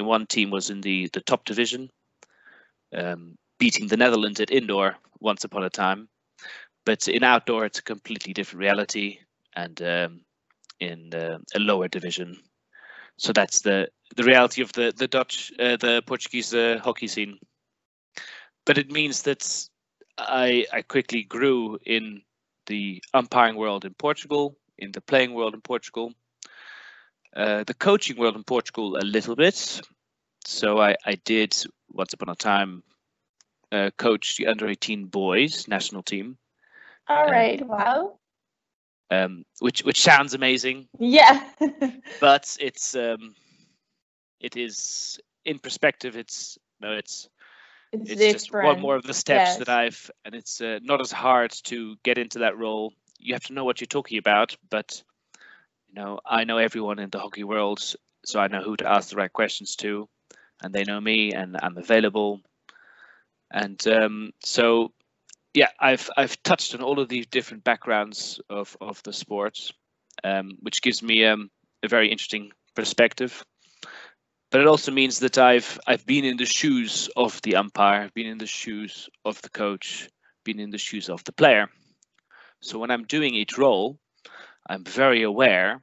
one team was in the the top division, um, beating the Netherlands at indoor once upon a time. But in outdoor, it's a completely different reality, and um, in uh, a lower division. So that's the the reality of the the Dutch, uh, the Portuguese uh, hockey scene. But it means that I I quickly grew in the umpiring world in Portugal, in the playing world in Portugal, uh, the coaching world in Portugal a little bit. So I, I did once upon a time uh, coach the under 18 boys national team. All right. Um, wow. Um, which which sounds amazing. Yeah. but it's um, it is in perspective. It's no, it's it's, it's just one more of the steps yes. that I've, and it's uh, not as hard to get into that role. You have to know what you're talking about, but you know, I know everyone in the hockey world, so I know who to ask the right questions to, and they know me, and I'm available. And um, so, yeah, I've I've touched on all of these different backgrounds of of the sport, um, which gives me um, a very interesting perspective. But it also means that I've I've been in the shoes of the umpire, been in the shoes of the coach, been in the shoes of the player. So when I'm doing each role, I'm very aware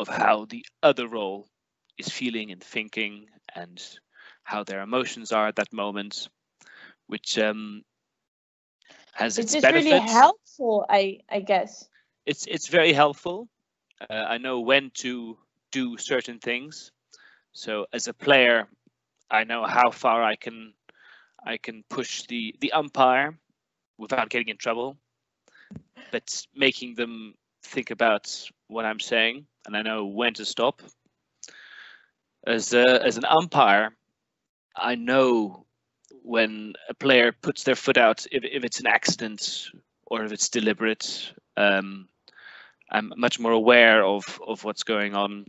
of how the other role is feeling and thinking and how their emotions are at that moment, which um, has it's its benefits. really helpful, I I guess. It's it's very helpful. Uh, I know when to do certain things. So as a player, I know how far I can I can push the the umpire without getting in trouble, but making them think about what I'm saying and I know when to stop. As a, as an umpire, I know when a player puts their foot out if, if it's an accident or if it's deliberate. Um, I'm much more aware of of what's going on.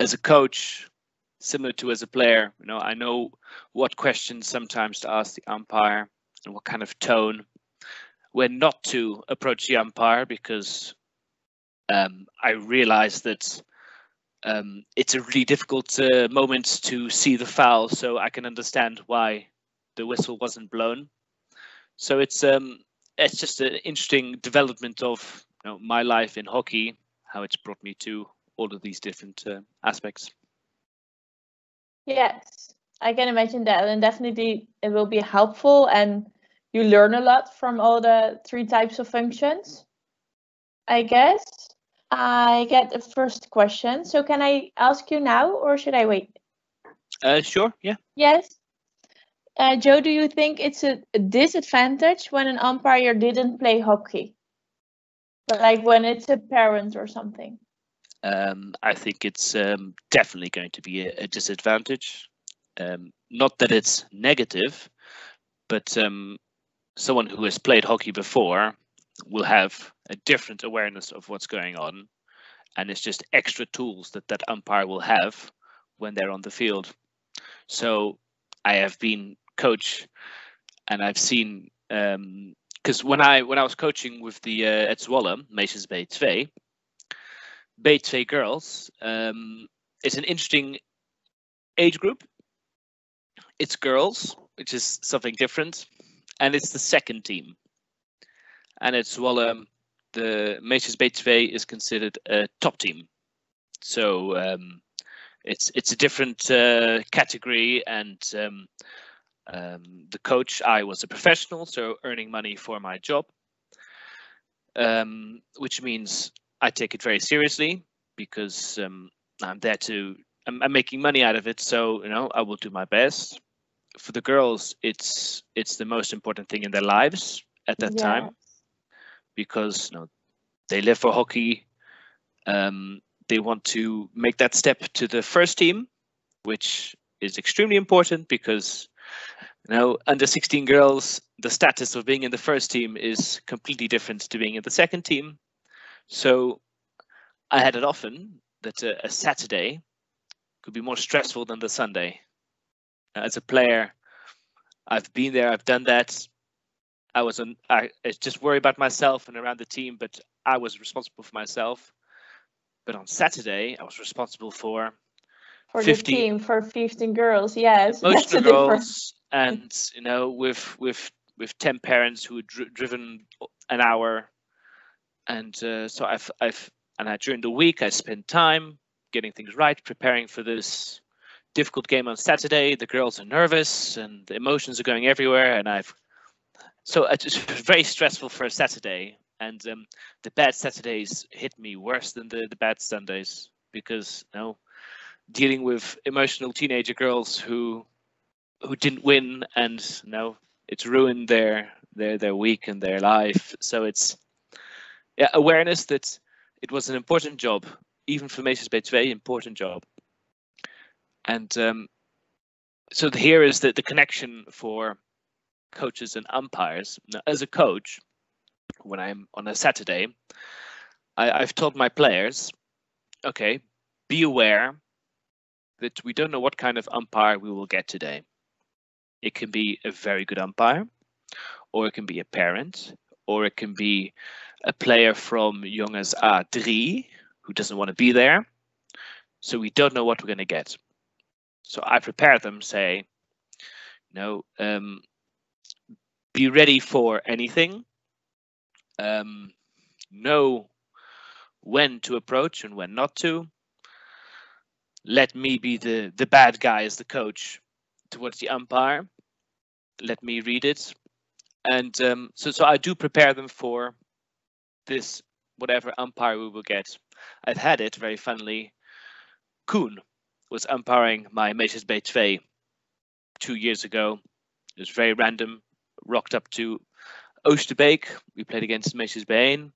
As a coach, similar to as a player, you know, I know what questions sometimes to ask the umpire and what kind of tone when not to approach the umpire because um, I realized that um, it's a really difficult uh, moment to see the foul, so I can understand why the whistle wasn't blown. So it's um, it's just an interesting development of you know, my life in hockey, how it's brought me to all of these different uh, aspects. Yes, I can imagine that, and definitely it will be helpful, and you learn a lot from all the three types of functions. I guess. I get the first question. So can I ask you now or should I wait? Uh, sure, yeah. Yes. Uh, Joe, do you think it's a, disadvantage when an umpire didn't play hockey? But like when it's a parent or something? Um, I think it's um, definitely going to be a, a disadvantage. Um, not that it's negative, but um, someone who has played hockey before will have a different awareness of what's going on. And it's just extra tools that that umpire will have when they're on the field. So i have been coach and i've seen because um, when i when i was coaching with the uh, at Zwolle Meisjes B2 B2 girls um, it's an interesting age group. It's girls which is something different. And it's the second team and it's well, um, the Meisjes B2 is considered a top team. So um, it's it's a different uh, category, and um, um, the coach I was a professional, so earning money for my job, um, which means I take it very seriously because um, I'm there to I'm, I'm making money out of it. So you know I will do my best. For the girls, it's it's the most important thing in their lives at that yeah. time because you know they live for hockey. Um, they want to make that step to the first team, which is extremely important because you know under 16 girls, the status of being in the first team is completely different to being in the second team. So I had it often that a, a Saturday could be more stressful than the Sunday. As a player, I've been there, I've done that. I was an, I, I just worry about myself and around the team, but I was responsible for myself. But on Saturday, I was responsible for For 50 the team, for 15 girls, yes. That's a girls, and you know, with with with ten parents who had dri- driven an hour, and uh, so I've I've and I, during the week I spend time getting things right, preparing for this difficult game on Saturday. The girls are nervous and the emotions are going everywhere, and I've so it's just very stressful for a Saturday. And um, the bad Saturdays hit me worse than the, the bad Sundays because you know dealing with emotional teenager girls who who didn't win and you know it's ruined their their their week and their life. So it's yeah awareness that it was an important job, even for Meisjes B2, important job. And um, so here is the, the connection for coaches and umpires. Now, as a coach, when I'm on a Saturday, I, I've told my players, okay, be aware that we don't know what kind of umpire we will get today. It can be a very good umpire, or it can be a parent, or it can be a player from Jongens A3 who doesn't want to be there. So we don't know what we're going to get. So I prepare them, say, no, um, be ready for anything. Um, know when to approach and when not to. Let me be the the bad guy as the coach towards the umpire. Let me read it, and um, so so I do prepare them for this whatever umpire we will get. I've had it very funnily. Koen was umpiring my Meisjes B2 two years ago. It was very random. Rocked up to Oosterbeek. We played against Meisjes B,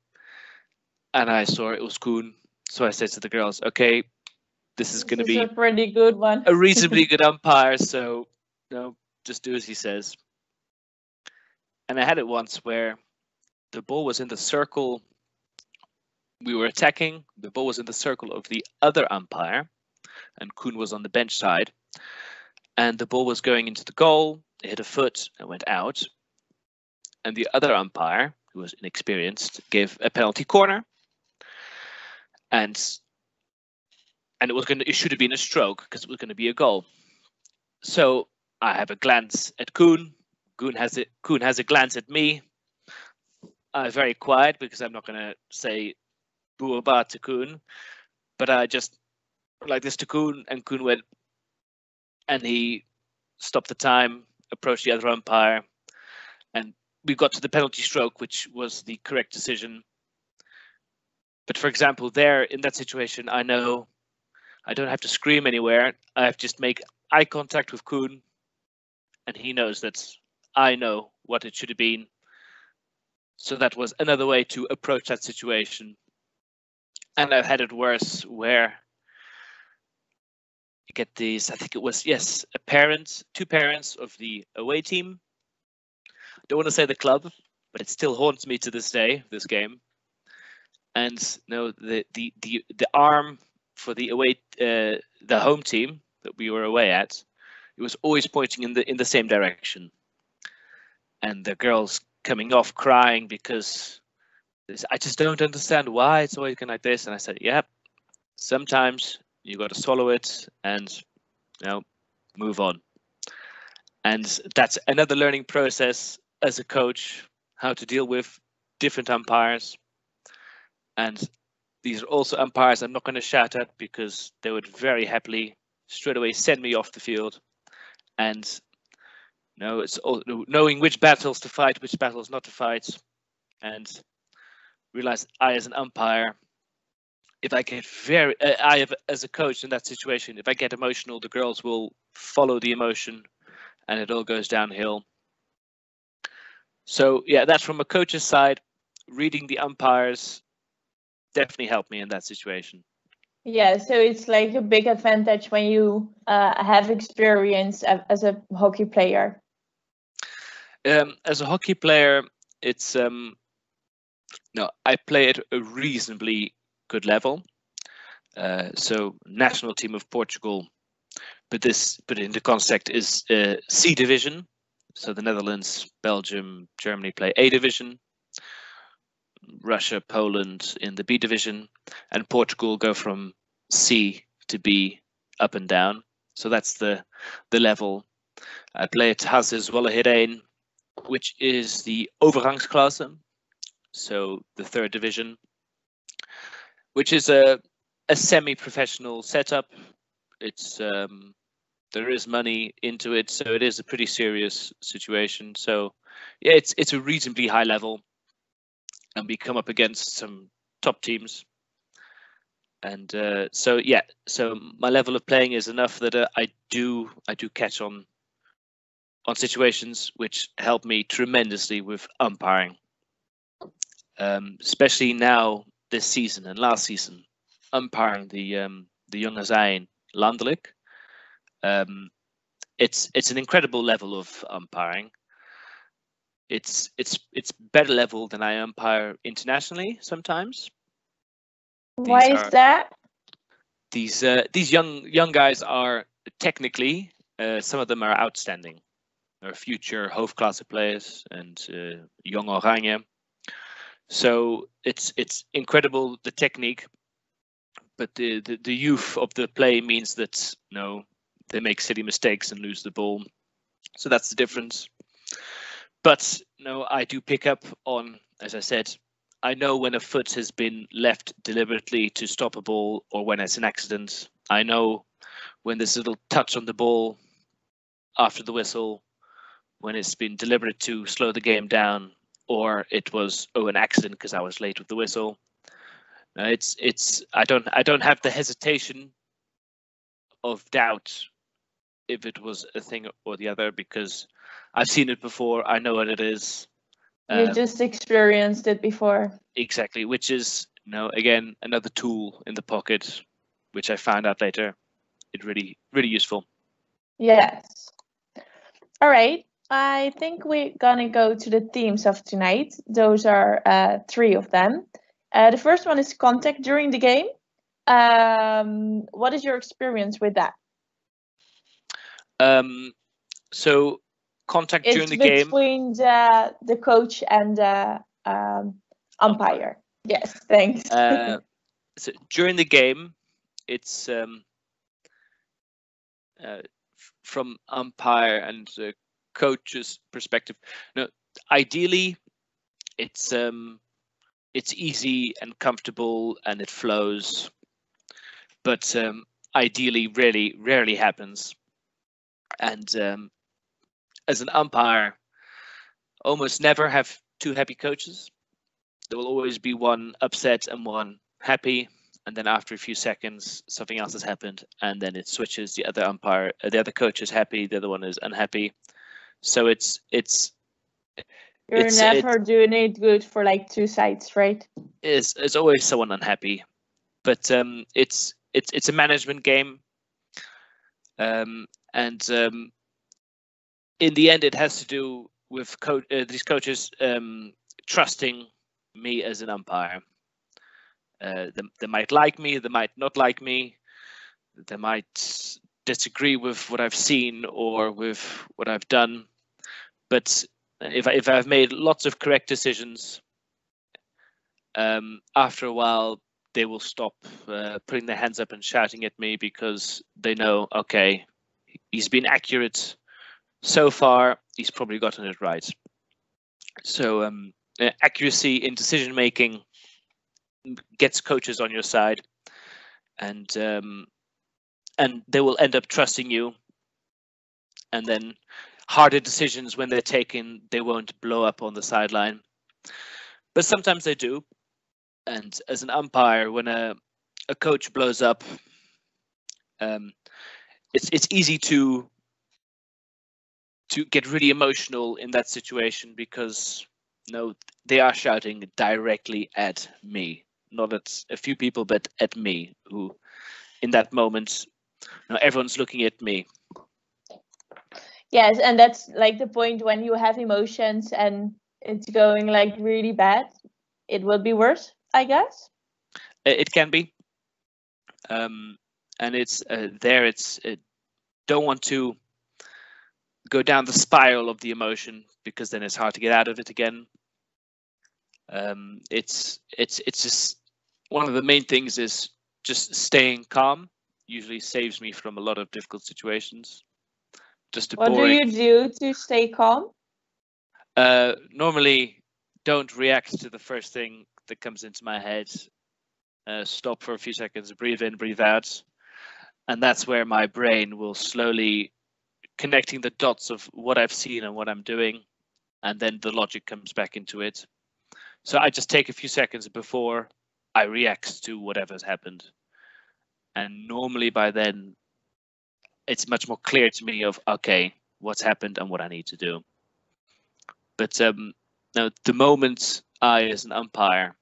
and I saw it was Koen. So I said to the girls, "Okay, this is going to be a pretty good one. a reasonably good umpire, so you know, just do as he says. And I had it once where the ball was in the circle. We were attacking. The ball was in the circle of the other umpire, and Koen was on the bench side. And the ball was going into the goal. It hit a foot and went out. And the other umpire, who was inexperienced, gave a penalty corner. And and it was going to it should have been a stroke because it was going to be a goal. So I have a glance at Koen. Koen has it. Koen has a glance at me. I'm very quiet because I'm not going to say "buaba" to Koen, but I just like this to Koen, and Koen went, and he stopped the time, approached the other umpire, and we got to the penalty stroke, which was the correct decision. But for example, there in that situation, I know I don't have to scream anywhere. I have to just make eye contact with Koen, and he knows that I know what it should have been. So that was another way to approach that situation. And I've had it worse where you get these, I think it was, yes, a parent, two parents of the away team. Don't want to say the club, but it still haunts me to this day, this game. And no, the the the the arm for the away uh, the home team that we were away at, it was always pointing in the in the same direction. And the girls coming off crying because this, I just don't understand why it's always going like this. And I said, "Yep, sometimes you got to swallow it and you know move on." And that's another learning process as a coach, how to deal with different umpires. And these are also umpires I'm not going to shout at because they would very happily straight away send me off the field. And you know, it's all, knowing which battles to fight, which battles not to fight, and realize I, as an umpire, if I get very, uh, I have as a coach in that situation, if I get emotional, the girls will follow the emotion, and it all goes downhill. So yeah, that's from a coach's side. Reading the umpires definitely helped me in that situation. Yeah, so it's like a big advantage when you uh, have experience as a hockey player. Um, as a hockey player, it's um, no, I play at a reasonably good level. Uh, so national team of Portugal, but this, but in the context is uh, C division. So the Netherlands, Belgium, Germany play A division. Russia, Poland in the B division, and Portugal go from C to B up and down. So that's the the level. I play at Hazes Wallerhedijn, which is the Overgangsklasse, so the third division, which is a a semi-professional setup. It's um, there is money into it, so it is a pretty serious situation. So yeah, it's it's a reasonably high level, and we come up against some top teams. And uh, so yeah, so my level of playing is enough that uh, I do I do catch on on situations which help me tremendously with umpiring, um, especially now this season and last season, umpiring the um, the Jonge Zijn Landelijk. Um, it's it's an incredible level of umpiring. It's it's it's better level than I umpire internationally sometimes. Why These is are- that? These uh, these young young guys are technically uh, some of them are outstanding. They're future hoofdklasse players and uh, young Oranje. So it's it's incredible the technique, but the, the the youth of the play means that you no, they make silly mistakes and lose the ball. So that's the difference. But no, I do pick up on, as I said, I know when a foot has been left deliberately to stop a ball or when it's an accident. I know when there's a little touch on the ball after the whistle, when it's been deliberate to slow the game down, or it was oh an accident because I was late with the whistle. It's it's I don't I don't have the hesitation of doubt if it was a thing or the other because I've seen it before. I know what it is. You Um, just experienced it before. exactly which is you know again another tool in the pocket which i found out later it really really useful Yes. All right. I think we're gonna go to the themes of tonight. Those are uh, three of them. Uh, the first one is contact during the game. Um, what is your experience with that? Um so contact It's during the game between the the coach and the um, umpire. Yes, thanks. uh so during the game it's um uh, from umpire and uh, coach's perspective no ideally it's um it's easy and comfortable and it flows but um ideally really rarely happens and um as an umpire almost never have two happy coaches. There will always be one upset and one happy and then after a few seconds something else has happened and then it switches. The other umpire uh, the other coach is happy the other one is unhappy. So it's it's You're it's- never doing it good for like two sides, right? is is always someone unhappy. But um it's it's it's a management game um and um in the end it has to do with co- uh, these coaches um trusting me as an umpire. Uh they, they might like me they might not like me. They might disagree with what i've seen or with what i've done. But if, if i've made lots of correct decisions um, after a while they will stop uh, putting their hands up and shouting at me because they know okay he's been accurate so far he's probably gotten it right. So um, uh, accuracy in decision making gets coaches on your side and um, and they will end up trusting you. And then harder decisions when they're taken they won't blow up on the sideline. But sometimes they do and as an umpire when a a coach blows up um it's it's easy to to get really emotional in that situation because no they are shouting directly at me not at a few people but at me who in that moment know, everyone's looking at me Yes, and that's like the point when you have emotions and it's going like really bad. It will be worse, I guess. It can be um and it's uh, there it's uh, don't want to go down the spiral of the emotion because then it's hard to get out of it again um it's it's it's just one of the main things is just staying calm usually saves me from a lot of difficult situations. Just What do you do to stay calm? Uh, normally, don't react to the first thing that comes into my head. Uh, stop for a few seconds, breathe in, breathe out, and that's where my brain will slowly connecting the dots of what I've seen and what I'm doing, and then the logic comes back into it. So I just take a few seconds before I react to whatever's happened, and normally by then, it's much more clear to me of okay, what's happened and what I need to do. But um, now, the moment I, as an umpire,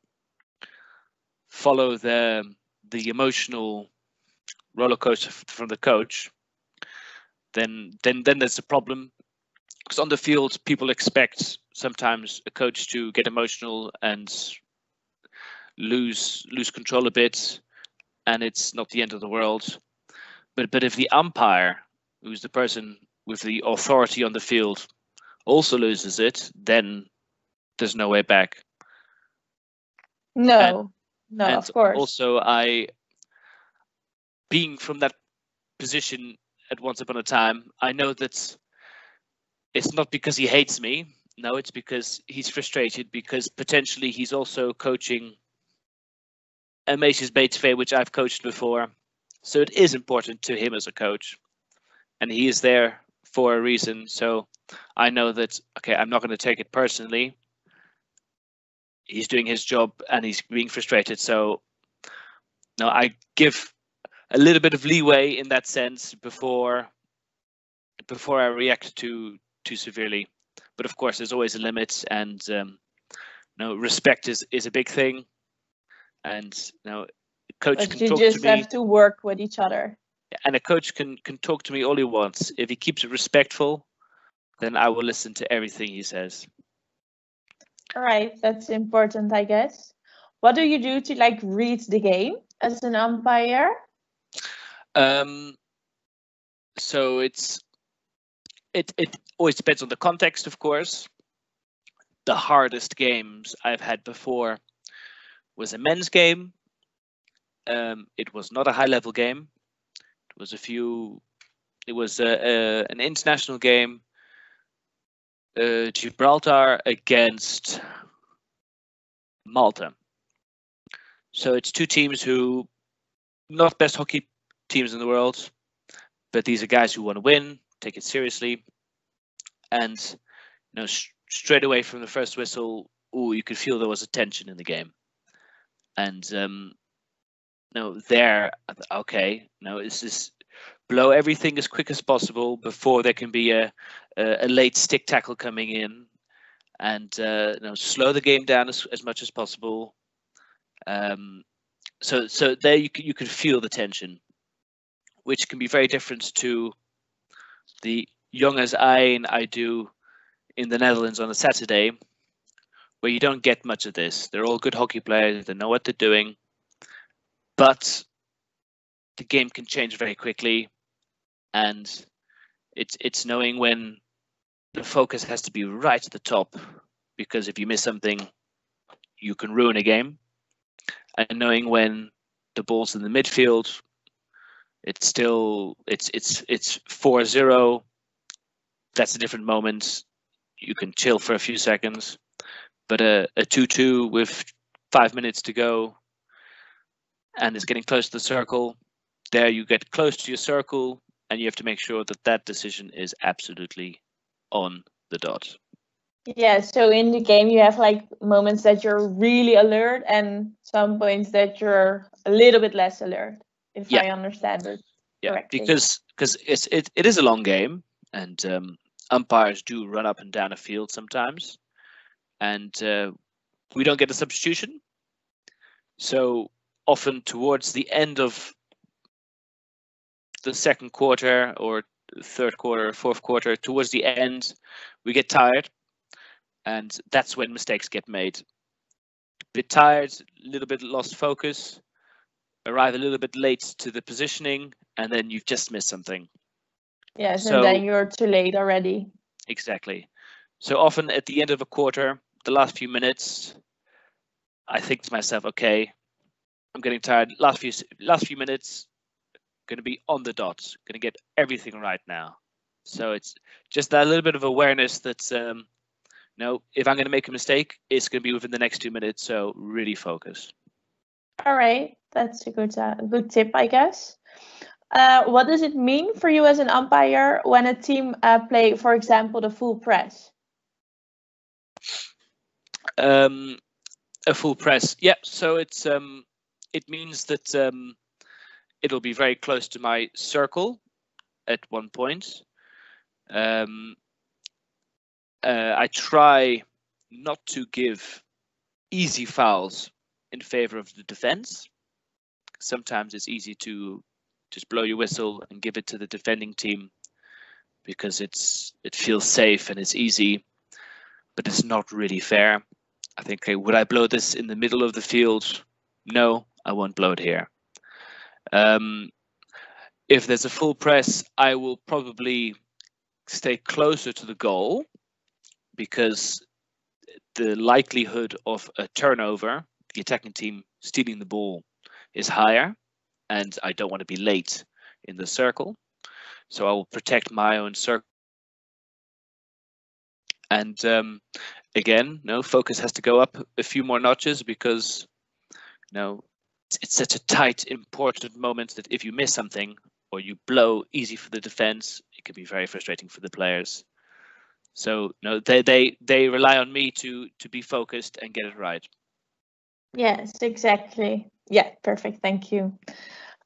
follow the the emotional roller coaster from the coach, then then then there's a problem. Because on the field, people expect sometimes a coach to get emotional and lose lose control a bit, and it's not the end of the world. But but if the umpire, who's the person with the authority on the field, also loses it, then there's no way back. No, no, and of course. also I, being from that position at once upon a time, I know that it's not because he hates me. No, it's because he's frustrated because potentially he's also coaching a Macy's Bates Fair, which I've coached before. So it is important to him as a coach. And he is there for a reason. So I know that, okay, I'm not going to take it personally. He's doing his job and he's being frustrated. So no, I give a little bit of leeway in that sense before before I react too too severely. But of course, there's always a limit, and um, no respect is is a big thing. And you know, coach but can you talk just to me, have to work with each other. and a coach can can talk to me all he wants. If he keeps it respectful, then I will listen to everything he says. All right, that's important, I guess. What do you do to like read the game as an umpire? Um, so it's it it always depends on the context, of course. The hardest games I've had before was a men's game. Um, it was not a high level game. It was a few. It was a, a, an international game. Uh, Gibraltar against Malta. So it's two teams who not best hockey teams in the world, but these are guys who want to win, take it seriously, and you know sh- straight away from the first whistle, oh, you could feel there was a tension in the game, and um, no, there, okay, no, this is blow everything as quick as possible before there can be a a, a late stick tackle coming in, and uh, you know slow the game down as, as much as possible. Um, so so there you you can feel the tension which can be very different to the young as I and I do in the Netherlands on a Saturday, where you don't get much of this. They're all good hockey players, they know what they're doing, but the game can change very quickly, and it's it's knowing when the focus has to be right at the top, because if you miss something, you can ruin a game, and knowing when the ball's in the midfield it's still it's it's it's 4-0 that's a different moment. You can chill for a few seconds. But a, a 2-2 with five minutes to go and it's getting close to the circle there you get close to your circle and you have to make sure that that decision is absolutely on the dot Yeah, so in the game you have like moments that you're really alert and some points that you're a little bit less alert, if Yeah. I understand it. yeah correctly. because because it's it, it is a long game and um, umpires do run up and down a field sometimes and uh, we don't get a substitution so often towards the end of the second quarter or third quarter fourth quarter towards the end we get tired and that's when mistakes get made bit tired a little bit lost focus arrive a little bit late to the positioning and then you've just missed something Yes, So- and then you're too late already. Exactly. So often at the end of a quarter, the last few minutes, I think to myself, okay, I'm getting tired. Last few last few minutes, going to be on the dot, going to get everything right now. So it's just that little bit of awareness that, um, no, if I'm going to make a mistake, it's going to be within the next two minutes. So really focus. All right, that's a good uh, good tip, I guess. Uh, what does it mean for you as an umpire when a team uh, play, for example, the full press? Um, a full press, yeah. So it's um, it means that um, it'll be very close to my circle at one point. Um, uh, I try not to give easy fouls in favor of the defense. Sometimes it's easy to just blow your whistle and give it to the defending team because it's it feels safe and it's easy, but it's not really fair. I think, okay, would I blow this in the middle of the field? No, I won't blow it here. Um, if there's a full press, I will probably stay closer to the goal because the likelihood of a turnover, the attacking team stealing the ball, is higher, and I don't want to be late in the circle. So I will protect my own circle. And um, again, no focus has to go up a few more notches because you know it's such a tight, important moment that if you miss something or you blow easy for the defense, it can be very frustrating for the players. So no, they they they rely on me to to be focused and get it right. Yes, exactly. Yeah, perfect. Thank you.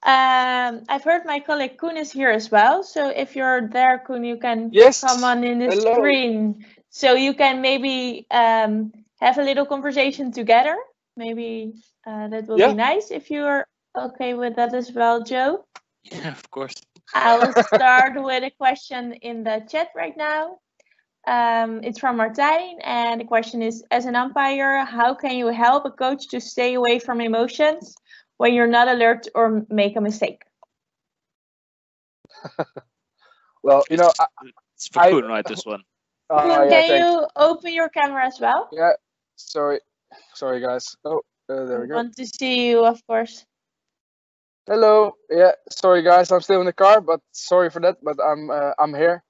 Um, I've heard my colleague Koen is here as well. So if you're there, Koen, you can yes. come on in the Hello. screen. So you can maybe um, have a little conversation together. Maybe uh, that will Yeah. be nice if you're okay with that as well, Joe. Yeah, of course. I will start with a question in the chat right now. Um, it's from Martijn, and the question is: As an umpire, how can you help a coach to stay away from emotions when you're not alert or make a mistake? Well, you know, I, It's for I- Koen, right? This one. uh, Koen, yeah, can thank- you open your camera as well? yeah, sorry, sorry guys. Oh, uh, there we go. want to see you, of course. Hello. Yeah, sorry guys, I'm still in the car, but sorry for that. But I'm uh, I'm here.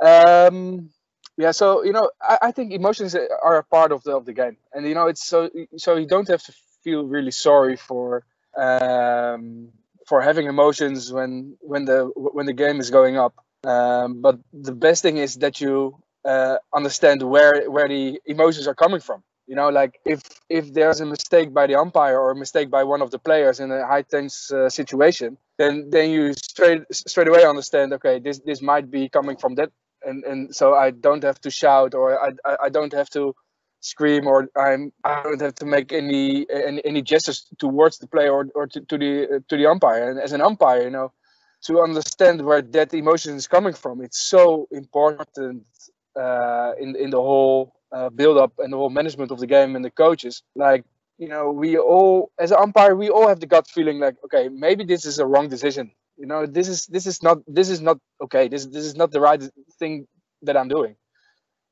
Um, yeah, so you know, I, I think emotions are a part of the of the game, and you know, it's so so you don't have to feel really sorry for um, for having emotions when when the when the game is going up. Um, but the best thing is that you uh, understand where where the emotions are coming from. You know, like if if there's a mistake by the umpire or a mistake by one of the players in a high tense uh, situation, then then you straight straight away understand. Okay, this this might be coming from that, and and so I don't have to shout or I I, don't have to scream or I'm I don't have to make any any, any gestures towards the player or, or to, to the uh, to the umpire. And as an umpire, you know, to understand where that emotion is coming from, it's so important uh, in in the whole uh, build up and the whole management of the game and the coaches. Like you know, we all as an umpire, we all have the gut feeling like, okay, maybe this is a wrong decision. You know, this is this is not this is not okay. This this is not the right thing that I'm doing.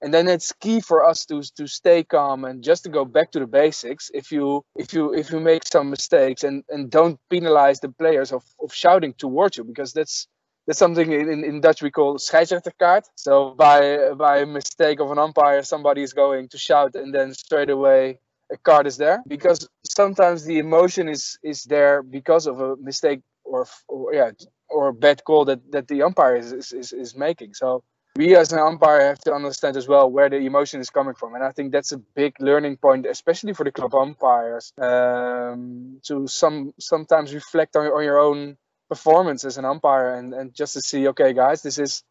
And then it's key for us to to stay calm and just to go back to the basics. If you if you if you make some mistakes and and don't penalize the players of, of shouting towards you because that's that's something in, in, Dutch we call scheidsrechterkaart. So by by a mistake of an umpire, somebody is going to shout, and then straight away a card is there. Because sometimes the emotion is is there because of a mistake or, or yeah or a bad call that, that the umpire is, is, is, is making. So we as an umpire have to understand as well where the emotion is coming from, and I think that's a big learning point, especially for the club umpires, um, to some sometimes reflect on, on your own performance as an umpire and, and just to see okay guys this is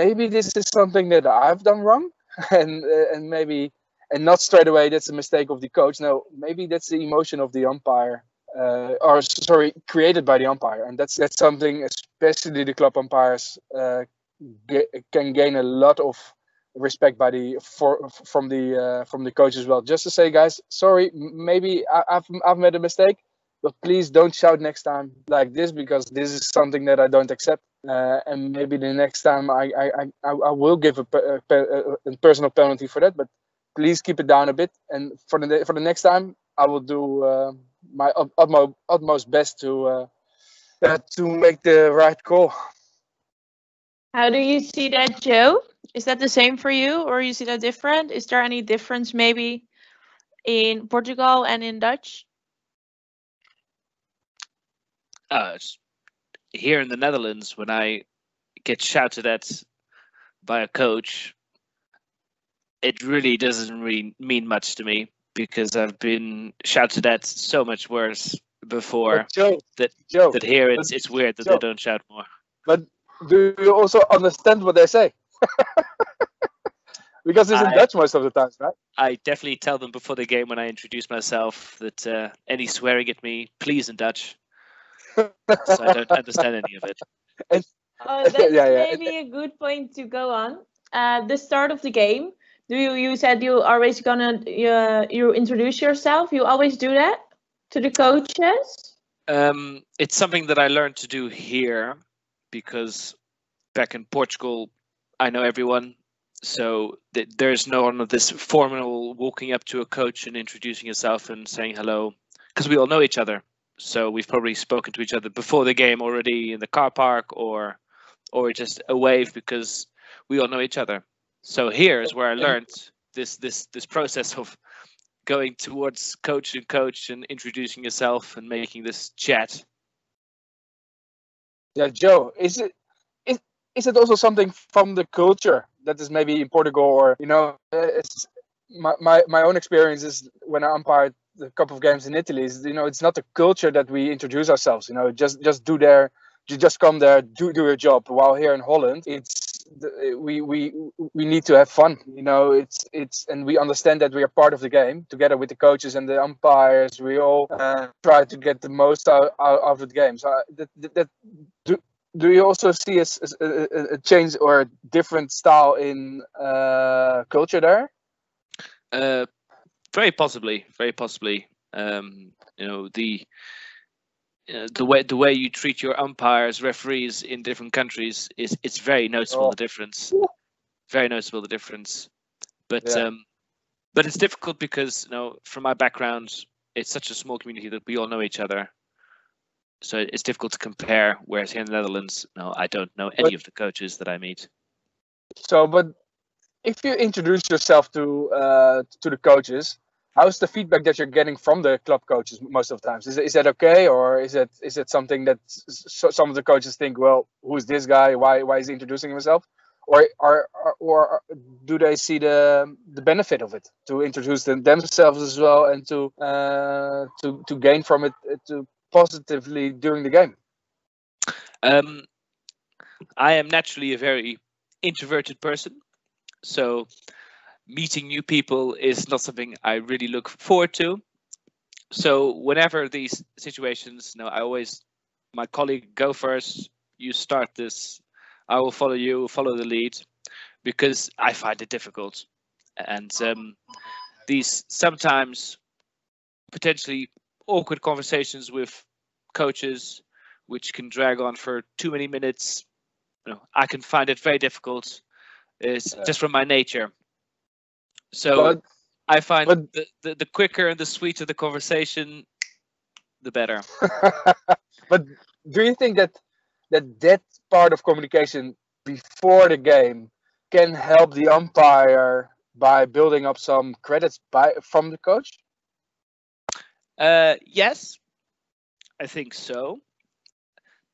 maybe this is something that i've done wrong and and maybe and not straight away that's a mistake of the coach. No maybe that's the emotion of the umpire uh, or sorry created by the umpire. And that's that's something especially the club umpires uh, can gain a lot of respect by the for from the uh, from the coach as well. Just to say guys sorry maybe I, I've I've made a mistake but please don't shout next time like this because this is something that I don't accept. Uh, and maybe the next time I I, I, I will give a, a, a personal penalty for that. But please keep it down a bit. And for the for the next time, I will do uh, my utmost utmost best to uh, uh, to make the right call. How do you see that, Joe? Is that the same for you, or you see that different? Is there any difference maybe in Portugal and in Dutch? Uh, here in the Netherlands, when I get shouted at by a coach, it really doesn't really mean much to me because I've been shouted at so much worse before Joe, that Joe, that here it's it's weird that Joe- they don't shout more. but do you also understand what they say? because it's in I- Dutch most of the times, right? I definitely tell them before the game when I introduce myself that uh, any swearing at me, please in Dutch, so I don't understand any of it. Oh, that's Yeah, yeah. maybe a good point to go on. Uh, the start of the game. Do you? You said you always gonna uh, you introduce yourself. You always do that to the coaches. Um, it's something that I learned to do here because back in Portugal, I know everyone. So th- there's one of this formal walking up to a coach and introducing yourself and saying hello because we all know each other. So we've probably spoken to each other before the game already in the car park or or just a wave because we all know each other. So here is where I learned this this this process of going towards coach and coach and introducing yourself and making this chat. Yeah, Joe, is it is, is it also something from the culture that is maybe in Portugal or you know, it's my, my my own experience is when I umpired a couple of games in Italy is you know it's not a culture that we introduce ourselves you know just just do there you just come there do do your job. While here in Holland it's we we we need to have fun you know it's it's and we understand that we are part of the game together with the coaches and the umpires. We all uh, try to get the most out, out of the game so that, that, that do, do you also see a a change or a different style in uh, culture there? Uh, very possibly, very possibly. Um, you know the uh, the way the way you treat your umpires, referees in different countries is it's very noticeable Oh. the difference. Very noticeable the difference. But Yeah. um, but it's difficult because you know from my background, it's such a small community that we all know each other. So it's difficult to compare. Whereas here in the Netherlands, no, I don't know any But- of the coaches that I meet. So, but if you introduce yourself to uh, to the coaches, how's the feedback that you're getting from the club coaches most of the times? Is is that okay, or is it is it something that some of the coaches think, well, who's this guy? Why why is he introducing himself? Or are or, or do they see the the benefit of it to introduce them, themselves as well and to uh, to to gain from it uh, to positively during the game? Um, I am naturally a very introverted person, so meeting new people is not something I really look forward to. So whenever these situations, you know, I always my colleague go first. You start this. I will follow you. Follow the lead, because I find it difficult, and um, these sometimes potentially awkward conversations with coaches which can drag on for too many minutes. You know, I can find it very difficult. It's Yeah. just from my nature. So But I find but- the, the, the quicker and the sweeter the conversation, the better. but do you think that that that part of communication before the game can help the umpire by building up some credits by from the coach? Uh, yes, I think so.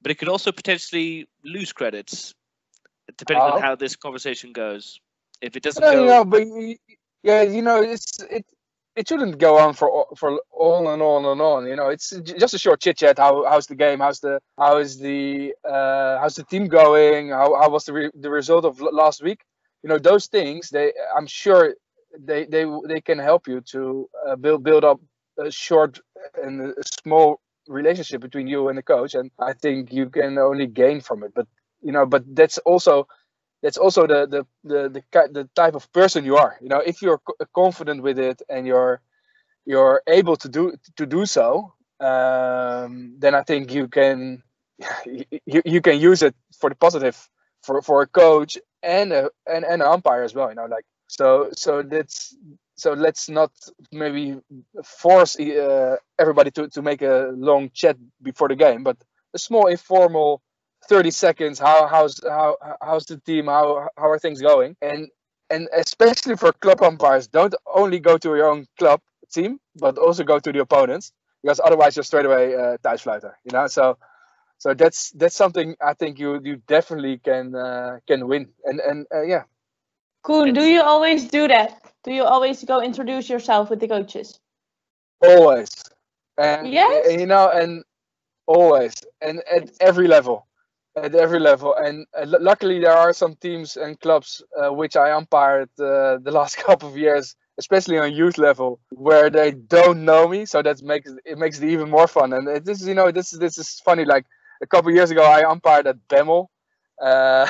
But it could also potentially lose credits, depending Oh. on how this conversation goes. If it doesn't No, go, you know, but yeah, you know, it's it it shouldn't go on for for on and on and on. You know, it's just a short chit chat. How how's the game? How's the how is the uh, how's the team going? How how was the re- the result of l- last week? You know, those things. They I'm sure they they they can help you to uh, build build up a short and a small relationship between you and the coach. And I think you can only gain from it. But you know, but that's also that's also the the the the, the type of person you are you know if you're co- confident with it and you're you're able to do to do so um, then i think you can you, you can use it for the positive for for a coach and a and, and an umpire as well you know like so so that's so let's not maybe force uh, everybody to, to make a long chat before the game but a small informal 30 seconds how how's how how's the team how how are things going? And and especially for club umpires don't only go to your own club team but also go to the opponents because otherwise you're straight away uh, thuisfluiter you know? So so that's that's something i think you you definitely can uh, can win. And and uh, yeah. Koen, do you always do that? Do you always go introduce yourself with the coaches? always. And Yes? you know and always and at every level at every level. And uh, lu- luckily there are some teams and clubs uh, which i umpired uh, the last couple of years especially on youth level where they don't know me. So that makes it makes it even more fun. And it, this is you know this is this is funny. Like a couple of years ago i umpired at bemmel uh,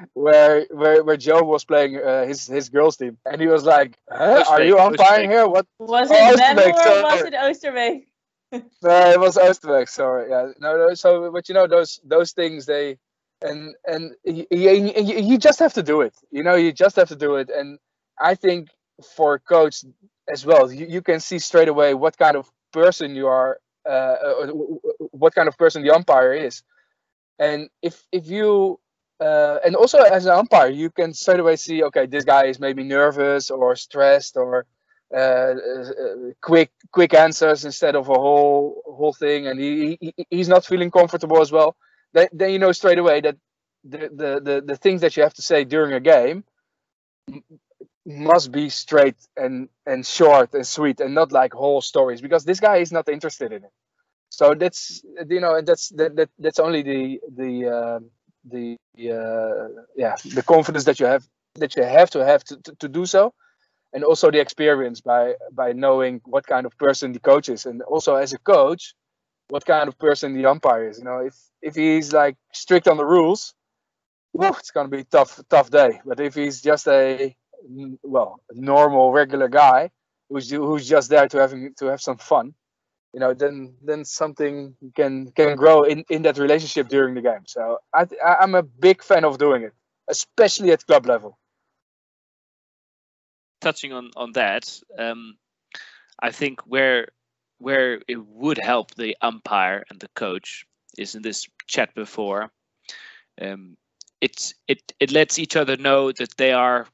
where where where joe was playing uh, his his girls team. And he was like huh? are you Oosterbeek, umpiring here? What? Was Oh, it Oosterbeek, Bemmel or was it Oosterbeek? no, it was Oosterbeek. Sorry, yeah. No, no. So, but you know, those those things they and and you, you, you just have to do it. You know, you just have to do it. And I think for coach as well, you, you can see straight away what kind of person you are, uh, what kind of person the umpire is. And if if you uh, and also as an umpire, you can straight away see, okay, this guy is maybe nervous or stressed or uh, quick quick answers instead of a whole whole thing, and he, he he's not feeling comfortable as well. Then, then you know straight away that the, the the the things that you have to say during a game must be straight and and short and sweet and not like whole stories because this guy is not interested in it. So that's you know and that's that, that that's only the the uh, the uh, yeah the confidence that you have that you have to have to, to, to do so and also the experience by by knowing what kind of person the coach is. And also as a coach what kind of person the umpire is you know? If if he's like strict on the rules well it's going to be a tough tough day. But if he's just a well normal regular guy who's who's just there to having to have some fun you know then then something can can grow in in that relationship during the game. So I- i'm a big fan of doing it especially at club level touching on on that, um, I think where where it would help the umpire and the coach is in this chat before. Um, it's it it lets each other know that they are,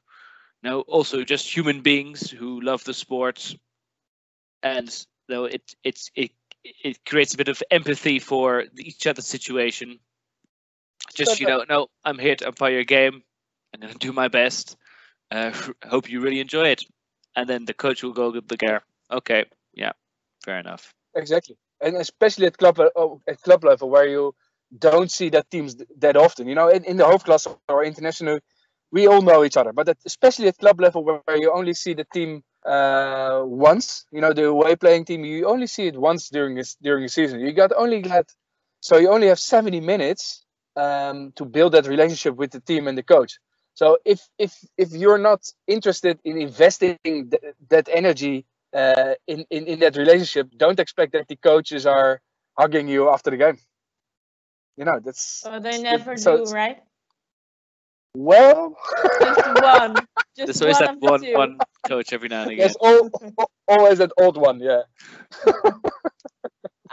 you know, also just human beings who love the sport, and though it it's it it creates a bit of empathy for each other's situation. Just you know, no, I'm here to umpire your game. I'm gonna do my best. Uh, hope you really enjoy it. And then the coach will go with the gear. Okay, yeah, fair enough. Exactly, and especially at club le- oh, at club level where you don't see that teams that often. You know, in, in the hoofdklasse or international, we all know each other. But at, especially at club level where, you only see the team uh, once, you know, the away playing team, you only see it once during this during the season. You got only got so you only have seventy minutes um, to build that relationship with the team and the coach. So if if if you're not interested in investing th- that energy uh, in, in in that relationship, don't expect that the coaches are hugging you after the game. You know that's So they it's- never so do, it's- right? well. Just one. Just There's always one that one two. one coach every now and again. There's al- al- always that old one, yeah.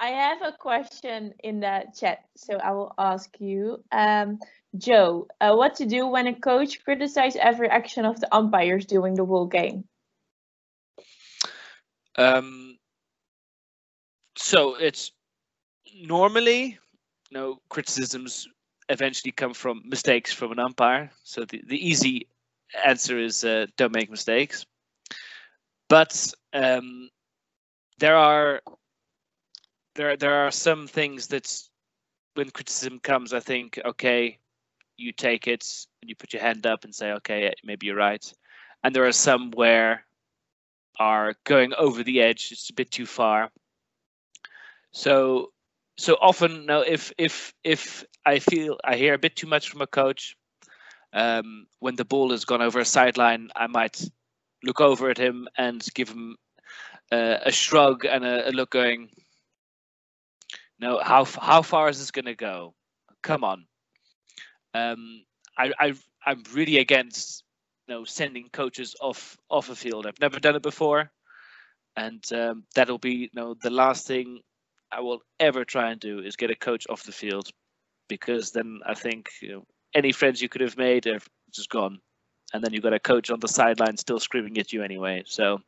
I have a question in the chat, so I will ask you. Um, Joe, uh, what to do when a coach criticizes every action of the umpires during the whole game? Um, so it's normally you no criticisms eventually come from mistakes from an umpire. So the, the easy answer is uh, don't make mistakes. But um, there are there there are some things that when criticism comes, I think okay, you take it and you put your hand up and say okay, maybe you're right. And there are some where are going over the edge. It's a bit too far. So so often now if if if I feel I hear a bit too much from a coach, um, when the ball has gone over a sideline, I might look over at him and give him uh, a shrug and a, a look, going, "No, how how far is this going to go? Come on." Um, I, I I'm really against you know sending coaches off off a field. I've never done it before, and um, that'll be you know the last thing I will ever try and do is get a coach off the field, because then I think you know, any friends you could have made are just gone, and then you've got a coach on the sideline still screaming at you anyway. So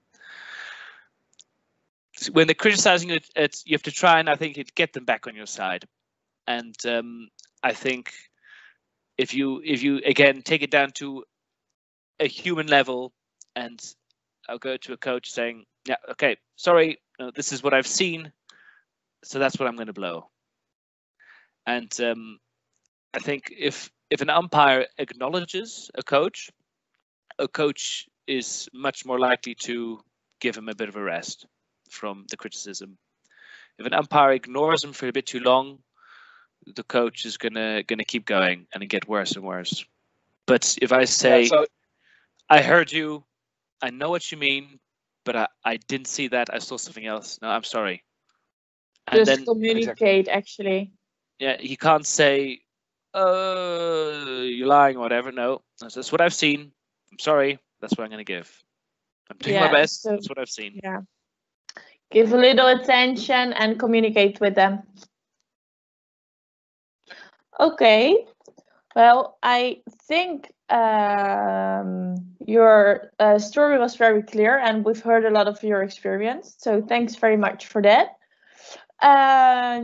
when they're criticizing it, it's, you have to try and I think it get them back on your side, and um, I think if you if you again take it down to a human level and I'll go to a coach saying, yeah, okay, sorry, no, this is what I've seen, so that's what I'm going to blow. And um, I think if if an umpire acknowledges a coach, a coach is much more likely to give him a bit of a rest from the criticism. If an umpire ignores him for a bit too long, the coach is gonna gonna keep going and get worse and worse. But if I say, yeah, so- I heard you, I know what you mean, but I, I didn't see that. I saw something else. No, I'm sorry. And Just then, communicate, actually. Yeah, he can't say, uh, you're lying or whatever. No, that's, what I've seen. I'm sorry. That's what I'm going to give. I'm doing yeah, my best. So, that's what I've seen. Yeah. Give a little attention and communicate with them. Okay. Well, I think um, your uh, story was very clear and we've heard a lot of your experience. So thanks very much for that. Um,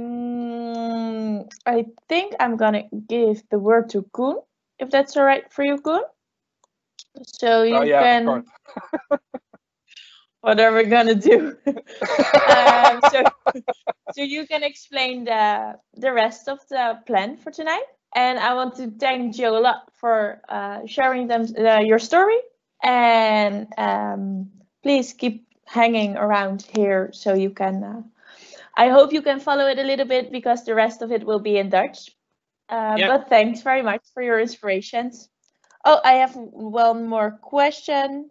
I think I'm gonna give the word to Koen, if that's all right for you, Koen. So you oh, yeah, can. what are we gonna do? um, so, so you can explain the the rest of the plan for tonight. And I want to thank Joe a lot for uh, sharing them uh, your story. And um, please keep hanging around here so you can. Uh, I hope you can follow it a little bit because the rest of it will be in Dutch. Uh, yep. But thanks very much for your inspirations. Oh, I have one more question.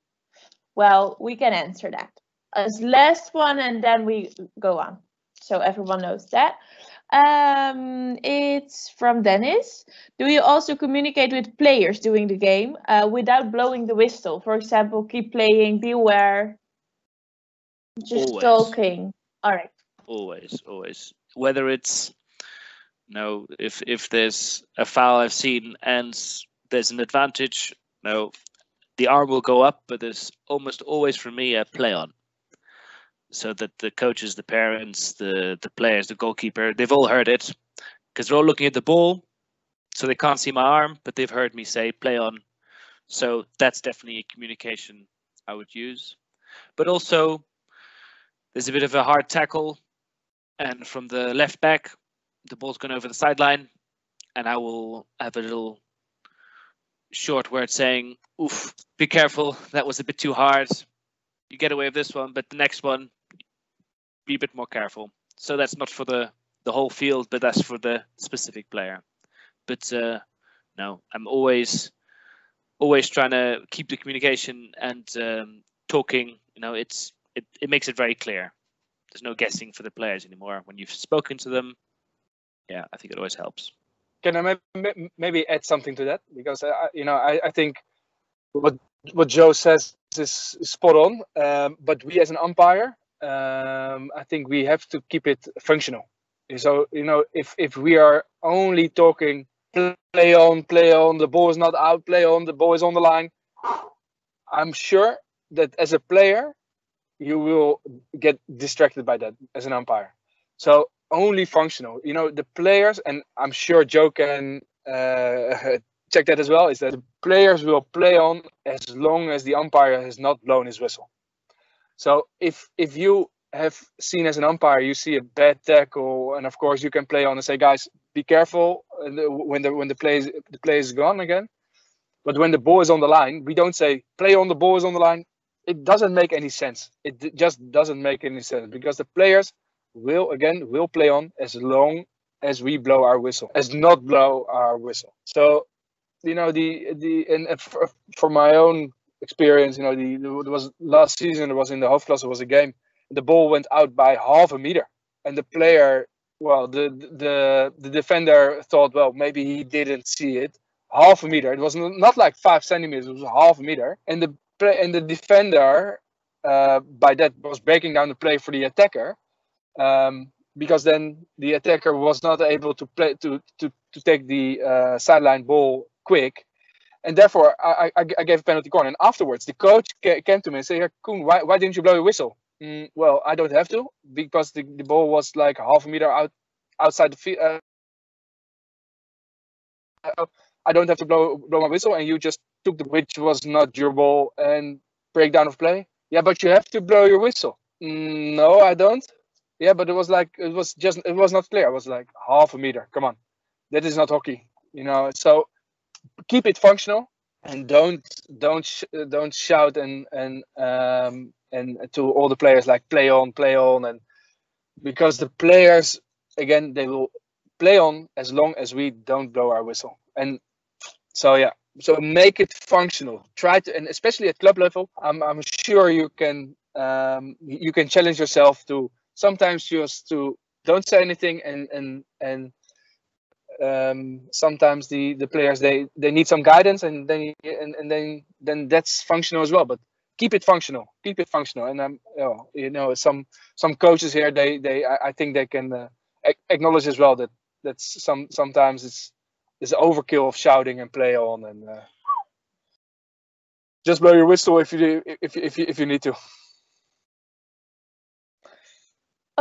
Well, we can answer that as last one and then we go on. So everyone knows that. Um, it's from Dennis. Do you also communicate with players during the game uh, without blowing the whistle? For example, keep playing, be aware, just always. talking. All right. Always, always. Whether it's no, if if there's a foul I've seen and there's an advantage, no, the arm will go up, but there's almost always for me a play on so that the coaches, the parents, the the players, the goalkeeper, they've all heard it because they're all looking at the ball, so they can't see my arm, but they've heard me say play on. So that's definitely a communication I would use. But also, there's a bit of a hard tackle, and from the left back, the ball's gone over the sideline, and I will have a little short word saying, "Oof, be careful, that was a bit too hard." You get away with this one, but the next one be a bit more careful. So that's not for the the whole field, but that's for the specific player. But uh, no, I'm always always trying to keep the communication and um, talking. You know, it's it, it makes it very clear. There's no guessing for the players anymore. When you've spoken to them, yeah, I think it always helps. Can I maybe add something to that? Because uh, you know, I, I think what what Joe says is spot on. Um, but we as an umpire um, I think we have to keep it functional. So you know, if if we are only talking play on, play on, the ball is not out, play on, the ball is on the line, I'm sure that as a player, you will get distracted by that as an umpire. So only functional. You know, the players, and I'm sure Joe can uh, check that as well, is that the players will play on as long as the umpire has not blown his whistle. So if if you have seen as an umpire, you see a bad tackle, and of course you can play on and say, guys, be careful when the when the play is, the play is gone again. But when the ball is on the line, we don't say play on the ball is on the line. It doesn't make any sense. It just doesn't make any sense because the players will again will play on as long as we blow our whistle, as not blow our whistle. So you know the the and for, for my own experience. You know, the, the was last season. It was in the Hoofdklasse. It was a game. The ball went out by half a meter, and the player, well, the the the defender thought, well, maybe he didn't see it. Half a meter. It was not like five centimeters. It was half a meter, and the and the defender, uh, by that was breaking down the play for the attacker. Um, because then the attacker was not able to play to to, to take the uh, sideline ball quick, and therefore I, I, I gave a penalty corner. And afterwards, the coach ca- came to me and said, "Koen, why, why didn't you blow your whistle?" Mm, well, I don't have to because the, the ball was like half a meter out outside the field. Uh, I don't have to blow blow my whistle, and you just took the which was not your ball and breakdown of play. Yeah, but you have to blow your whistle. Mm, no, I don't. Yeah, but it was like it was just it was not clear. It was like half a meter. Come on, that is not hockey, you know. So keep it functional and don't don't sh- don't shout and and um and to all the players like play on, play on, and because the players again they will play on as long as we don't blow our whistle. And so yeah, so make it functional. Try to, and especially at club level, I'm I'm sure you can um, you can challenge yourself to sometimes just to don't say anything and and and um, sometimes the the players they they need some guidance and then and, and then then that's functional as well. But keep it functional, keep it functional. And um, you know, some some coaches here they they I, I think they can uh, acknowledge as well that that's some sometimes it's it's overkill of shouting and play on and uh, just blow your whistle if you if if you, if you need to.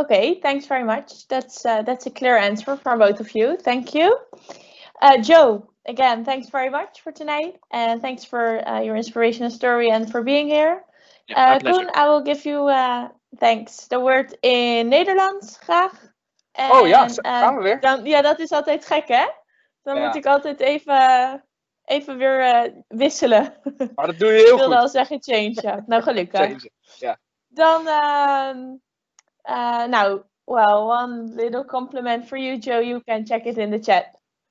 Okay, thanks very much. That's uh, that's a clear answer from both of you. Thank you, uh, Joe. Again, thanks very much for tonight, and thanks for uh, your inspirational story and for being here. Yeah. Koen, I will give you uh, thanks. The word in Nederlands, graag. Oh ja, En, z- eh, gaan we weer. dan, ja, dat is altijd gek, hè? Dan Ja. moet ik altijd even, even weer wisselen. Maar dat doe je heel ik wilde goed. al zeggen change, ja. Nou, gelukkig. Change. Dan, ehm, uh, nou, well, one little compliment for you, Joe. You can check it in the chat.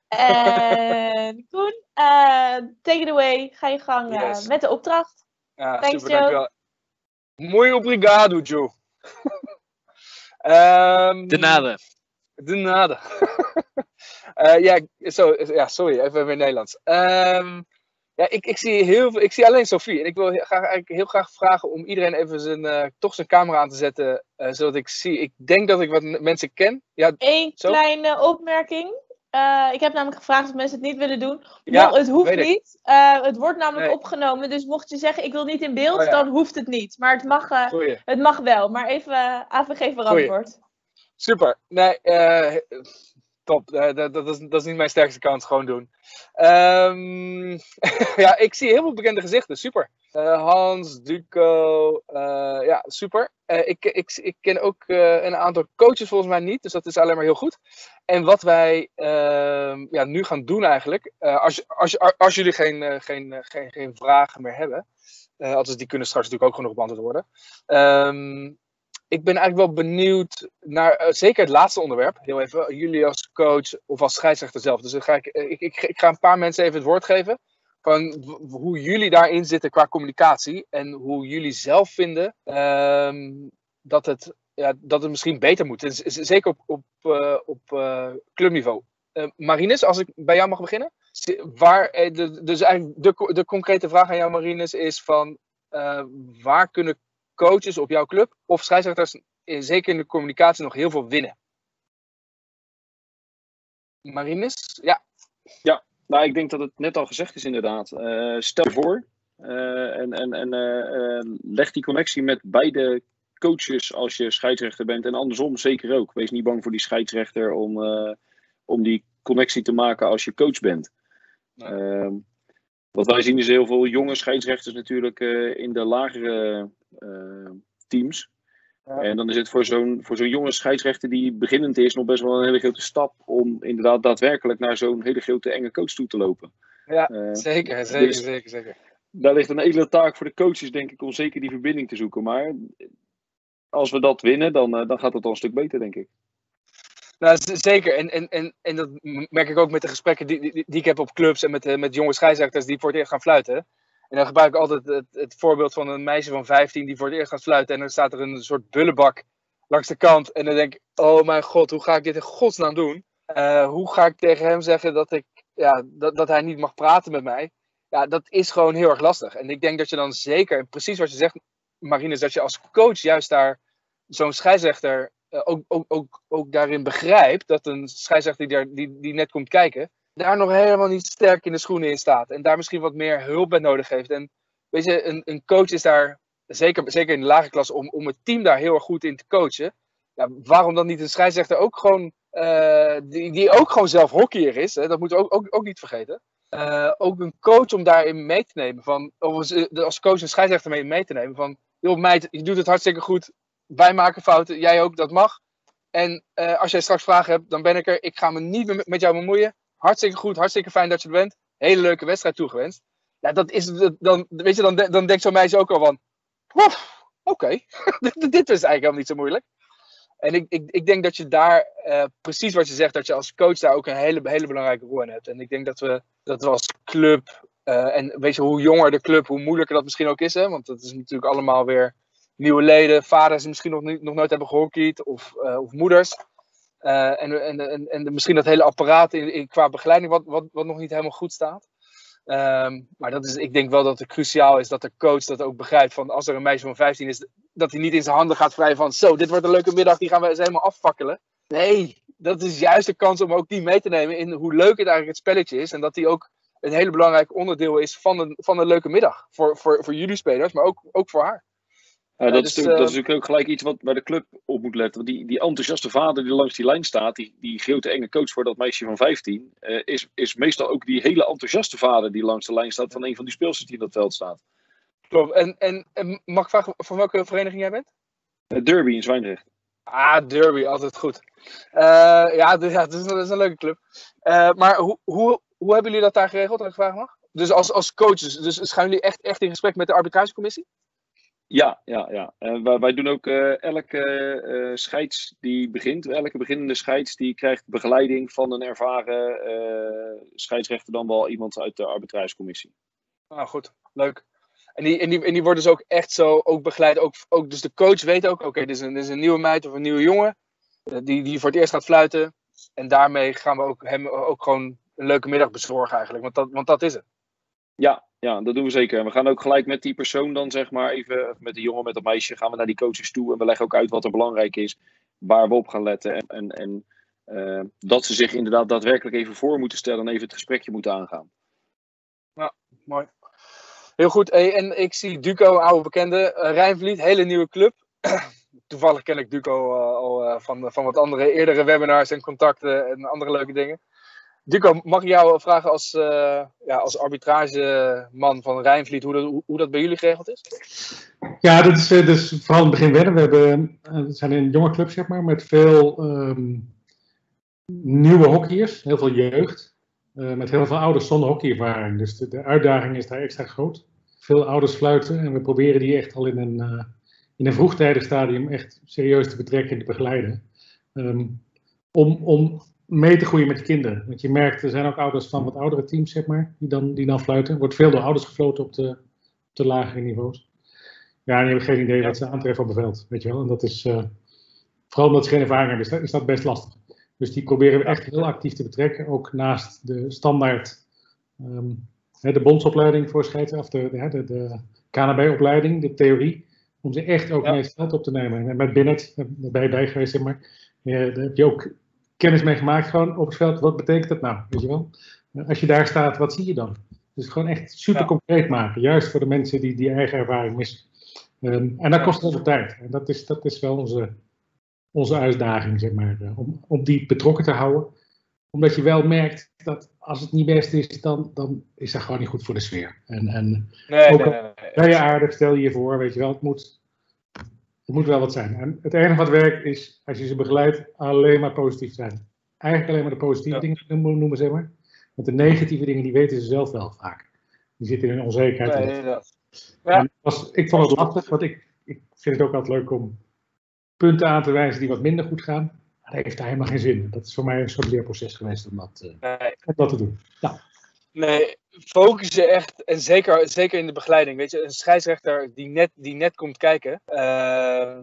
En Koen, uh, take it away. Ga je gang uh, Yes. met de opdracht. Ja, Thanks, super, Joe. dankjewel. Muy obrigado, Joe. Ehm, De nade. De nada. Eh, ja, zo, ja, sorry, even weer Nederlands. Ehm, ja, ik, ik, zie heel veel, ik zie alleen Sophie. En ik wil heel graag, eigenlijk heel graag vragen om iedereen even zijn, eh, toch zijn camera aan te zetten. eh, zodat ik zie. Ik denk dat ik wat mensen ken. Ja, Eén Zo. kleine opmerking. Uh, ik heb namelijk gevraagd of mensen het niet willen doen. ja het hoeft niet. Het wordt namelijk Nee. opgenomen. Dus mocht je zeggen ik wil niet in beeld, Oh ja. dan hoeft het niet. Maar het mag, het mag wel. Maar even AVG verantwoord. Super. Nee, eh, top. Eh, dat, dat, is, dat is niet mijn sterkste kant. Gewoon doen. Ehm, ja, ik zie heel veel bekende gezichten. Super. Eh, Hans, Duco. eh, ja, super. Ik, ik, ik ken ook een aantal coaches volgens mij niet. Dus dat is alleen maar heel goed. En wat wij ehm, ja, nu gaan doen eigenlijk. als, als, als jullie geen, geen, geen, vragen meer hebben. althans, die kunnen straks natuurlijk ook genoeg beantwoord worden. Ehm, ik ben eigenlijk wel benieuwd naar, eh, zeker het laatste onderwerp, heel even, jullie als coach of als scheidsrechter zelf. Dus dan ga ik, eh, ik, ik, ga een paar mensen even het woord geven van hoe jullie daarin zitten qua communicatie en hoe jullie zelf vinden ehm, dat, het, ja, dat het misschien beter moet. Zeker op, op, eh, op clubniveau. Marines, als ik bij jou mag beginnen. Waar, de, dus eigenlijk de, de concrete vraag aan jou, Marines, is van waar kunnen coaches op jouw club of scheidsrechters, zeker in de communicatie, nog heel veel winnen? Marines? Ja. Nou, ik denk dat het net al gezegd is inderdaad. Eh, stel je voor eh, en, en, en eh, leg die connectie met beide coaches als je scheidsrechter bent. En andersom zeker ook. Wees niet bang voor die scheidsrechter om, om die connectie te maken als je coach bent. Nee. Wat wij zien is heel veel jonge scheidsrechters natuurlijk eh, in de lagere eh, teams. Ja. En dan is het voor zo'n voor zo'n jonge scheidsrechter die beginnend is nog best wel een hele grote stap om inderdaad daadwerkelijk naar zo'n hele grote enge coach toe te lopen. Ja, Eh, Zeker, zeker, dus- zeker, zeker. daar ligt een edele taak voor de coaches, denk ik, om zeker die verbinding te zoeken. Maar als we dat winnen, dan, dan gaat het al een stuk beter, denk ik. Nou, zeker. En, en, en, en dat merk ik ook met de gesprekken die, die, die ik heb op clubs en met, eh, met jonge scheidsrechters die voor het eerst gaan fluiten. En dan gebruik ik altijd het, het voorbeeld van een meisje van 15 die voor het eerst gaat fluiten. En dan staat er een soort bullebak langs de kant. En dan denk ik, oh mijn god, hoe ga ik dit in godsnaam doen? Eh, hoe ga ik tegen hem zeggen dat, ik, ja, dat, dat hij niet mag praten met mij? Ja, dat is gewoon heel erg lastig. En ik denk dat je dan zeker, en precies wat je zegt, Marines, dat je als coach juist daar zo'n scheidsrechter ook, ook, ook, ook daarin begrijpt dat een scheidsrechter die, daar, die, die net komt kijken, daar nog helemaal niet sterk in de schoenen in staat. En daar misschien wat meer hulp bij nodig heeft. En weet je, een, een coach is daar, zeker, zeker in de lage klas, om, om het team daar heel erg goed in te coachen. Ja, waarom dan niet een scheidsrechter ook gewoon, eh, die, die ook gewoon zelf hockeyer is, hè? dat moeten we ook, ook, ook niet vergeten. Uh, ook een coach om daarin mee te nemen. Van, of als coach een scheidsrechter mee, mee te nemen. Van, joh meid, je doet het hartstikke goed. Wij maken fouten, jij ook, dat mag. En uh, als jij straks vragen hebt, dan ben ik er. Ik ga me niet met jou bemoeien. Hartstikke goed, hartstikke fijn dat je er bent. Hele leuke wedstrijd toegewenst. Ja, dat is, dan, weet je, dan, dan denkt zo'n meisje ook al van, oké, dit is eigenlijk helemaal niet zo moeilijk. En ik, ik, ik denk dat je daar, uh, precies wat je zegt, dat je als coach daar ook een hele, hele belangrijke rol in hebt. En ik denk dat we, dat we als club, uh, en weet je, hoe jonger de club, hoe moeilijker dat misschien ook is. Hè? Want dat is natuurlijk allemaal weer nieuwe leden, vaders die misschien nog, niet, nog nooit hebben gehockeyd, of, uh, of moeders. Uh, en, en, en, en misschien dat hele apparaat in, in, qua begeleiding wat, wat, wat nog niet helemaal goed staat. Um, maar dat is, ik denk wel dat het cruciaal is dat de coach dat ook begrijpt. Van als er een meisje van 15 is, dat hij niet in zijn handen gaat vrij van zo, dit wordt een leuke middag, die gaan we eens helemaal afvakkelen. Nee, dat is juist de kans om ook die mee te nemen in hoe leuk het eigenlijk het spelletje is. En dat die ook een hele belangrijk onderdeel is van een, van een leuke middag. Voor, voor, voor jullie spelers, maar ook, ook voor haar. Ja, dat, dus, is dat is natuurlijk ook gelijk iets wat bij de club op moet letten. Want die, die enthousiaste vader die langs die lijn staat, die, die grote enge coach voor dat meisje van 15, uh, is, is meestal ook die hele enthousiaste vader die langs de lijn staat van een van die speelsters die in dat veld staat. Klopt. En, en, en mag ik vragen van welke vereniging jij bent? Uh, Derby in Zwijndrecht. Ah, Derby, altijd goed. Ja, dus, ja dat, is, dat is een leuke club. maar hoe, hoe, hoe hebben jullie dat daar geregeld, als ik vragen mag? Dus als, als coaches, dus gaan jullie echt, echt in gesprek met de arbitragecommissie? Ja, ja, ja. Wij, doen ook uh, elke uh, scheids die begint, elke beginnende scheids, die krijgt begeleiding van een ervaren scheidsrechter, dan wel iemand uit de arbitragecommissie. Ah, goed. Leuk. En die, en, die, en die worden dus ook echt zo ook begeleid. Ook, ook, dus de coach weet ook, oké, okay, dit, dit, is een nieuwe meid of een nieuwe jongen, die, die voor het eerst gaat fluiten. En daarmee gaan we ook hem ook gewoon een leuke middag bezorgen eigenlijk, want dat, want dat is het. Ja, ja, dat doen we zeker. En we gaan ook gelijk met die persoon dan, zeg maar, even met de jongen, met dat meisje, gaan we naar die coaches toe. En we leggen ook uit wat er belangrijk is, waar we op gaan letten. En, en, uh, dat ze zich inderdaad daadwerkelijk even voor moeten stellen en even het gesprekje moeten aangaan. Ja, mooi. Heel goed. Hey, en ik zie Duco, oude bekende, uh, Rijnvliet, hele nieuwe club. Toevallig ken ik Duco uh, al van, van wat andere eerdere webinars en contacten en andere leuke dingen. Duco, mag ik jou vragen als, uh, ja, als arbitrageman van Rijnvliet hoe dat, hoe, dat bij jullie geregeld is? Ja, dat is, dus vooral in het begin wennen. We, hebben, we zijn een jonge club, zeg maar, met veel um, nieuwe hockeyers, heel veel jeugd. Met heel veel ouders zonder hockeyervaring. Dus de, de, uitdaging is daar extra groot. Veel ouders fluiten en we proberen die echt al in een, in een vroegtijdig stadium echt serieus te betrekken en te begeleiden. Um, om, om mee te groeien met de kinderen. Want je merkt, er zijn ook ouders van wat oudere teams, zeg maar, die dan, die dan fluiten. Er wordt veel door ouders gefloten op de, op de lagere niveaus. Ja, en die hebben geen idee wat ze aantreffen op het veld, weet je wel. En dat is, uh, vooral omdat ze geen ervaring hebben, is dat, is dat best lastig. Dus die proberen we echt heel actief te betrekken, ook naast de standaard, um, de bondsopleiding voor scheidsrechter, de, de, de KNB-opleiding, de theorie, om ze echt ook ja. mee het veld op te nemen. En met Binnet, daarbij bij geweest, zeg maar, daar heb je ook kennis mee gemaakt gewoon op het veld. Wat betekent dat nou? Weet je wel? Als je daar staat, wat zie je dan? Dus gewoon echt super concreet maken. Juist voor de mensen die die eigen ervaring missen. Um, en dat kost heel veel tijd. En dat is, dat is wel onze, onze uitdaging, zeg maar. Om, om die betrokken te houden. Omdat je wel merkt dat als het niet best is, dan, dan is dat gewoon niet goed voor de sfeer. En, en nee, ook nee, nee, je aardig, stel je je voor, weet je wel. Het moet, het moet wel wat zijn. En het enige wat werkt is, als je ze begeleidt, alleen maar positief zijn. Eigenlijk alleen maar de positieve ja. dingen noemen, zeg maar. Want de negatieve dingen, die weten ze zelf wel vaak. Die zitten in onzekerheid. Nee, ja. Ja. Was, ik vond het lastig, want ik, ik vind het ook altijd leuk om punten aan te wijzen die wat minder goed gaan. Maar dat heeft daar helemaal geen zin. Dat is voor mij een soort leerproces geweest om dat, uh, nee. om dat te doen. Nou. Nee, focussen echt, en zeker, zeker in de begeleiding. Weet je, een scheidsrechter die net, die net komt kijken, uh,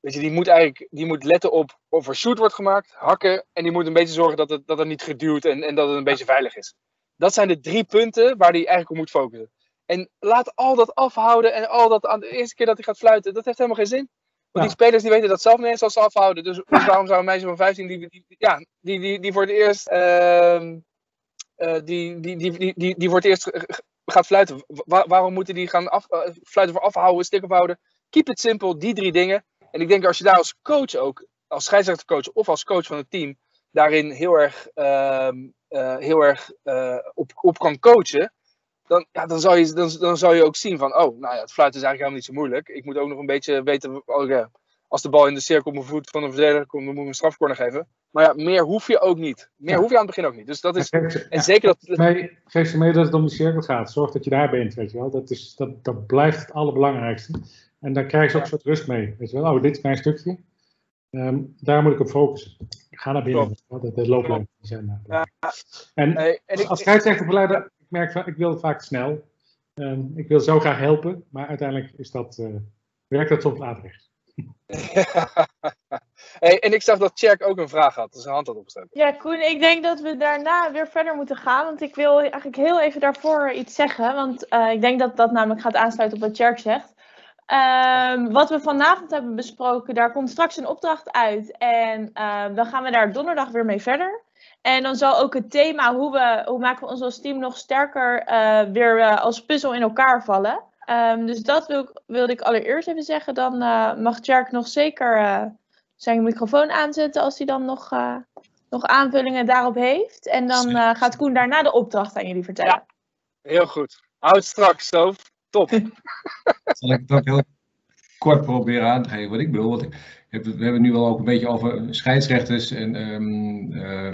weet je, die moet eigenlijk die moet letten op of er shoot wordt gemaakt, hakken, en die moet een beetje zorgen dat het, dat het niet geduwd en, en dat het een beetje veilig is. Dat zijn de drie punten waar hij eigenlijk op moet focussen. En laat al dat afhouden en al dat aan de eerste keer dat hij gaat fluiten, dat heeft helemaal geen zin. Want die spelers die weten dat zelf niet eens als ze afhouden. Dus, waarom zou een meisje van 15 die, die, ja, die, die, die voor het eerst ehm, eh, die, die, die, die, die, het eerst gaat fluiten. Wa- waarom moeten die gaan af, eh, fluiten voor afhouden, stick ophouden? Keep it simple, die drie dingen. En ik denk als je daar als coach ook, als scheidsrechtercoach of als coach van het team, daarin heel erg, ehm, eh, heel erg eh, op, op kan coachen. Dan, ja, dan, zou je, dan, dan zou je ook zien van, oh, nou ja, het fluiten is eigenlijk helemaal niet zo moeilijk. Ik moet ook nog een beetje weten, oh ja, als de bal in de cirkel op mijn voet van een verdediger komt, dan moet ik een strafcorner geven. Maar ja, meer hoef je ook niet. Meer Ja. hoef je aan het begin ook niet. Dus dat is, Geef ze- en zeker dat, geef ze mee dat het om de cirkel gaat. Zorg dat je daar bent, weet je wel. Dat, is, dat, dat blijft het allerbelangrijkste. En daar krijgen ze ook een soort rust mee. Weet je wel, oh, dit is mijn stukje. Ehm, daar moet ik op focussen. Ga naar binnen. Je. Dat, dat looplijnen zijn. Ja. En Nee, en ik, als scheidsrechterbegeleider, ik merk van, ik wil vaak snel. Ehm, ik wil zo graag helpen, maar uiteindelijk is dat, eh, werkt dat soms later. hey, en ik zag dat Tjerk ook een vraag had, dus zijn hand had opgesteld. Ja, Koen, ik denk dat we daarna weer verder moeten gaan. Want ik wil eigenlijk heel even daarvoor iets zeggen. Want eh, ik denk dat dat namelijk gaat aansluiten op wat Jerk zegt. Ehm, wat we vanavond hebben besproken, daar komt straks een opdracht uit. En ehm, dan gaan we daar donderdag weer mee verder. En dan zal ook het thema, hoe, we, hoe maken we ons als team nog sterker, eh, weer eh, als puzzel in elkaar vallen. Ehm, dus dat wil, ik- wilde ik allereerst even zeggen. Dan eh, mag Jerk nog zeker eh, zijn microfoon aanzetten als hij dan nog, eh, nog aanvullingen daarop heeft. En dan eh, gaat Koen daarna de opdracht aan jullie vertellen. Heel goed. Houd strak, Stoof. Top. Zal ik het ook heel kort proberen aan te geven wat ik bedoel. Want ik heb, we hebben het nu wel ook een beetje over scheidsrechters en ehm, eh,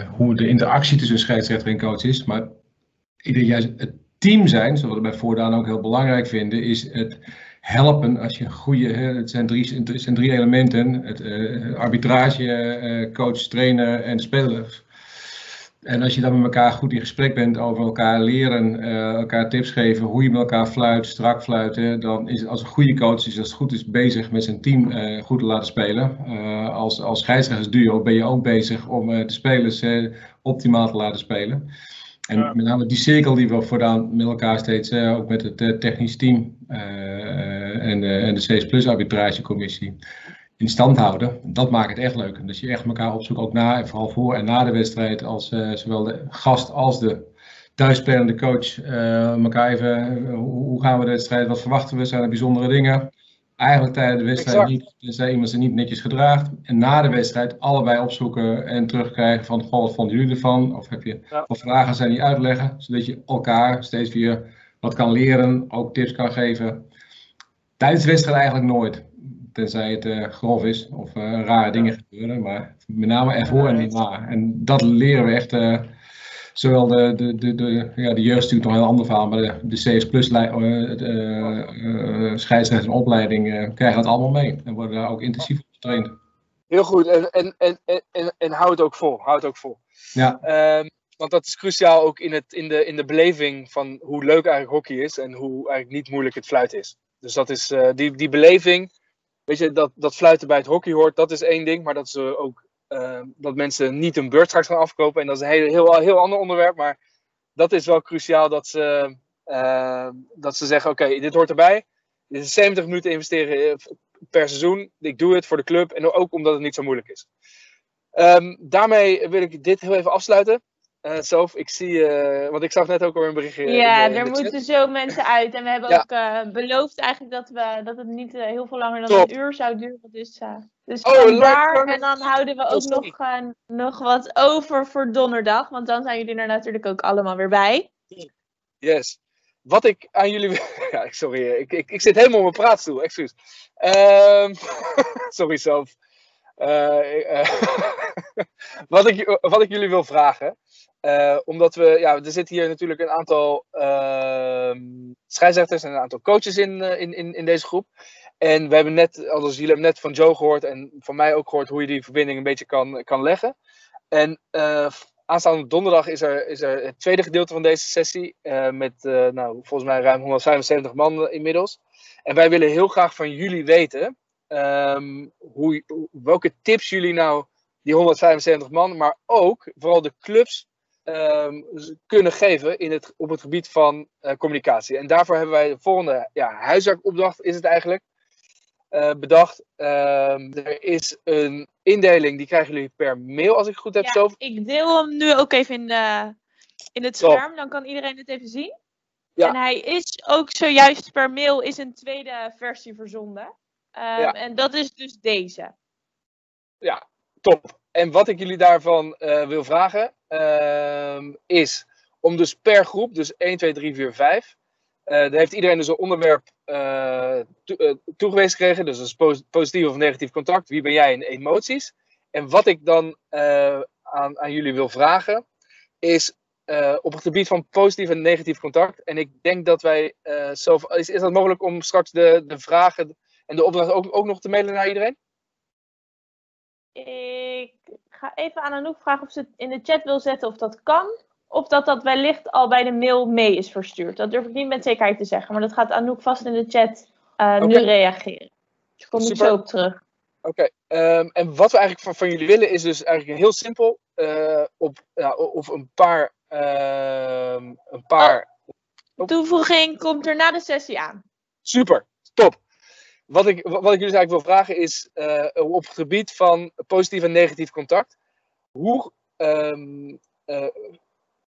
eh, hoe de interactie tussen scheidsrechter en coach is. Maar ik denk juist het team zijn, zoals we bij Voordaan ook heel belangrijk vinden, is het helpen als je een goede, het zijn drie, zijn drie elementen, het eh, arbitrage, eh, coach, trainer en spelers. En als je dan met elkaar goed in gesprek bent over elkaar leren, eh, elkaar tips geven, hoe je met elkaar fluit, strak fluiten, dan is als een goede coach, is als goed is, bezig met zijn team goed te laten spelen. Als, als scheidsrechtersduo ben je ook bezig om de spelers optimaal te laten spelen. En Ja. met name die cirkel die we voortaan met elkaar steeds, eh, ook met het eh, technisch team eh, en, de en de CS Plus arbitragecommissie in stand houden. Dat maakt het echt leuk. En dat je echt elkaar opzoekt, ook na, en vooral voor en na de wedstrijd, als eh, zowel de gast als de thuisspelende coach eh, elkaar even, eh, hoe gaan we de wedstrijd, wat verwachten we, zijn er bijzondere dingen. Eigenlijk tijdens de wedstrijd Exact. niet, tenzij iemand zich niet netjes gedraagt. En na de wedstrijd allebei opzoeken en terugkrijgen van, goh, wat vonden jullie ervan? Of heb je Ja. wat vragen zijn die uitleggen, zodat je elkaar steeds weer wat kan leren, ook tips kan geven. Tijdens de wedstrijd eigenlijk nooit. Tenzij het eh, grof is of eh, rare dingen gebeuren. Maar met name ervoor en daarna. En dat leren we echt. eh, zowel de, de, de, de, ja, de jeugd natuurlijk nog een heel ander verhaal. Maar de, de CS Plus opleiding eh, krijgen dat allemaal mee. En worden daar ook intensief op getraind. Heel goed. En, en, en, en, en, hou het ook vol. Hou het ook vol. Ja, Ehm, want dat is cruciaal ook in, het, in, de, in de beleving van hoe leuk eigenlijk hockey is en hoe eigenlijk niet moeilijk het fluiten is. Dus dat is die, die beleving. Weet je, dat, dat fluiten bij het hockey hoort, dat is één ding. Maar dat is ook eh, dat mensen niet een beurt straks gaan afkopen. En dat is een heel, heel, heel ander onderwerp. Maar dat is wel cruciaal dat ze, eh, dat ze zeggen: oké, dit hoort erbij. Dit is 70 minuten investeren eh, per seizoen. Ik doe het voor de club en ook omdat het niet zo moeilijk is. Ehm, daarmee wil ik dit heel even afsluiten. Zelf, ik zie, eh, want ik zag net ook al een berichtje. Ja, er chat. moeten zo mensen uit. En we hebben Ja. ook beloofd eigenlijk dat, we, dat het niet heel veel langer dan Top. een uur zou duren. Dus, dus Oh, leuk. En dan houden we ook nog, nog wat over voor donderdag. Want dan zijn jullie er natuurlijk ook allemaal weer bij. Yes. Wat ik aan jullie. wil- Ja, sorry, ik, ik, ik zit helemaal op mijn praatstoel, excuus. Ehm, sorry zelf. Eh, eh, wat, ik, wat ik jullie wil vragen. eh, omdat we, ja, er zitten hier natuurlijk een aantal ehm scheidsrechters en een aantal coaches in, in, in, in deze groep. En we hebben net, als jullie hebben net van Joe gehoord en van mij ook gehoord hoe je die verbinding een beetje kan, kan leggen. En eh, aanstaande donderdag is er, is er het tweede gedeelte van deze sessie. eh, met eh, nou, volgens mij ruim 175 man inmiddels. En wij willen heel graag van jullie weten. ehm, hoe, welke tips jullie nou, die 175 man, maar ook vooral de clubs ehm, kunnen geven in het, op het gebied van communicatie. En daarvoor hebben wij de volgende ja, huiswerkopdracht, is het eigenlijk. Eh, bedacht. Ehm, er is een indeling, die krijgen jullie per mail als ik het goed heb. Ja, Zo. ik deel hem nu ook even in, de, in het Top. scherm, dan kan iedereen het even zien. Ja. En hij is ook zojuist per mail is een tweede versie verzonden. Ehm, Ja. En dat is dus deze. Top. En wat ik jullie daarvan eh, wil vragen, ehm, is om dus per groep, dus 1, 2, 3, 4, 5. Eh daar heeft iedereen dus een onderwerp eh, eh, toegewezen gekregen. Dus dat positief of negatief contact. Wie ben jij in emoties? En wat ik dan aan, aan jullie wil vragen, is op het gebied van positief en negatief contact. En ik denk dat wij eh zelf. Is, is dat mogelijk om straks de, de vragen en de opdracht ook, ook nog te mailen naar iedereen? Ik ga even aan Anouk vragen of ze het in de chat wil zetten of dat kan. Of dat dat wellicht al bij de mail mee is verstuurd. Dat durf ik niet met zekerheid te zeggen. Maar dat gaat Anouk vast in de chat eh, nu reageren. Dus ik kom ik zo op terug. Oké, ehm, en wat we eigenlijk van, van jullie willen is dus eigenlijk heel simpel. eh, op, ja, of een paar. ehm, een paar Oh. Toevoeging komt er na de sessie aan. Super, top. Wat ik, wat ik jullie eigenlijk wil vragen is eh, op het gebied van positief en negatief contact. Hoe, ehm, eh,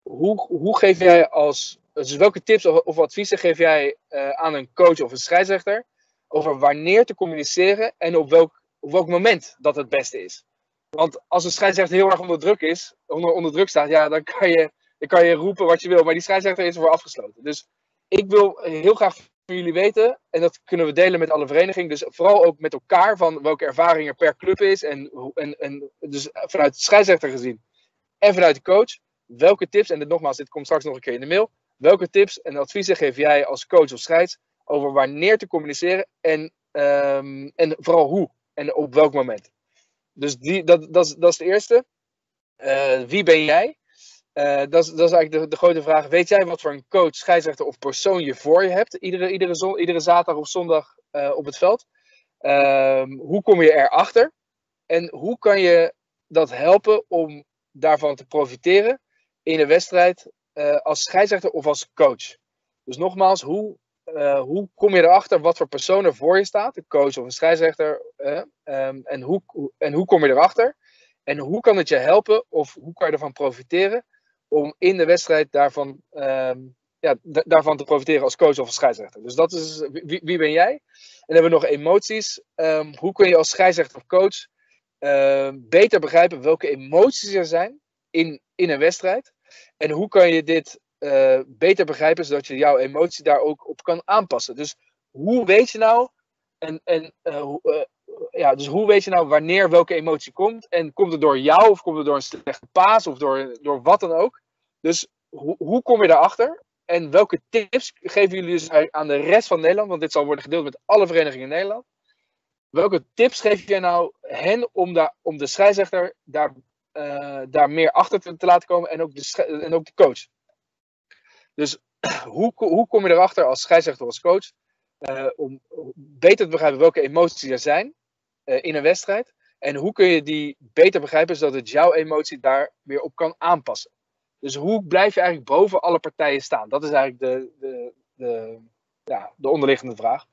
hoe, hoe geef jij als. Dus welke tips of, of adviezen geef jij eh, aan een coach of een scheidsrechter over wanneer te communiceren en op welk, welk moment dat het beste is? Want als een scheidsrechter heel erg onder druk is, onder, onder druk staat, ja, dan kan, je, dan kan je roepen wat je wil, maar die scheidsrechter is ervoor afgesloten. Dus ik wil heel graag van jullie weten, en dat kunnen we delen met alle verenigingen, dus vooral ook met elkaar, van welke ervaring er per club is, en, en, en dus vanuit de scheidsrechter gezien en vanuit de coach, welke tips, en dit, nogmaals, dit komt straks nog een keer in de mail, welke tips en adviezen geef jij als coach of scheids over wanneer te communiceren en, ehm, en vooral hoe en op welk moment. Dus die, dat, dat, is, dat is de eerste. Eh, wie ben jij? Eh, dat, dat is eigenlijk de, de grote vraag. Weet jij wat voor een coach, scheidsrechter of persoon je voor je hebt? Iedere, iedere, iedere zaterdag of zondag eh, op het veld. Ehm, hoe kom je erachter? En hoe kan je dat helpen om daarvan te profiteren in een wedstrijd eh, als scheidsrechter of als coach? Dus nogmaals, hoe, eh, hoe kom je erachter wat voor persoon er voor je staat? Een coach of een scheidsrechter. eh, ehm, en, hoe, en hoe kom je erachter? En hoe kan het je helpen of hoe kan je ervan profiteren om in de wedstrijd daarvan, ehm, ja, da- daarvan te profiteren als coach of als scheidsrechter? Dus dat is wie, wie ben jij? En dan hebben we nog emoties. Ehm, hoe kun je als scheidsrechter of coach beter begrijpen welke emoties er zijn in, in een wedstrijd? En hoe kan je dit eh, beter begrijpen zodat je jouw emotie daar ook op kan aanpassen? Dus hoe weet je nou en, en eh, eh, ja, dus hoe weet je nou wanneer welke emotie komt? En komt het door jou of komt het door een slechte paas of door, door wat dan ook? Dus hoe, hoe kom je daarachter? En welke tips geven jullie dus aan de rest van Nederland? Want dit zal worden gedeeld met alle verenigingen in Nederland. Welke tips geef jij nou hen om, daar, om de scheidsrechter daar, daar meer achter te, te laten komen en ook de, en ook de coach? Dus hoe, hoe kom je erachter als scheidsrechter als coach eh, om beter te begrijpen welke emoties er zijn eh, in een wedstrijd? En hoe kun je die beter begrijpen zodat het jouw emotie daar weer op kan aanpassen? Dus hoe blijf je eigenlijk boven alle partijen staan? Dat is eigenlijk de, de, de, ja, de onderliggende vraag.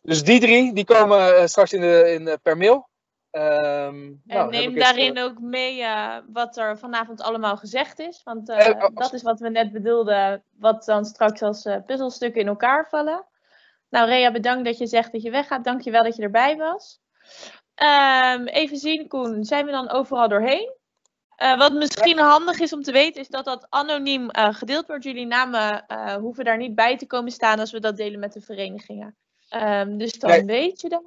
Dus die drie, die komen eh, straks in de, in per mail. Ehm, En nou, neem daarin eh, ook mee wat er vanavond allemaal gezegd is. Want eh, Eh, dat is wat we net bedoelden, wat dan straks als puzzelstukken in elkaar vallen. Nou, Rea, bedankt dat je zegt dat je weggaat. Dank je wel dat je erbij was. Ehm, even zien, Koen, zijn we dan overal doorheen? Wat misschien handig is om te weten, is dat dat anoniem gedeeld wordt. Jullie namen hoeven daar niet bij te komen staan als we dat delen met de verenigingen. Ehm, dus dan Nee. weet je dat.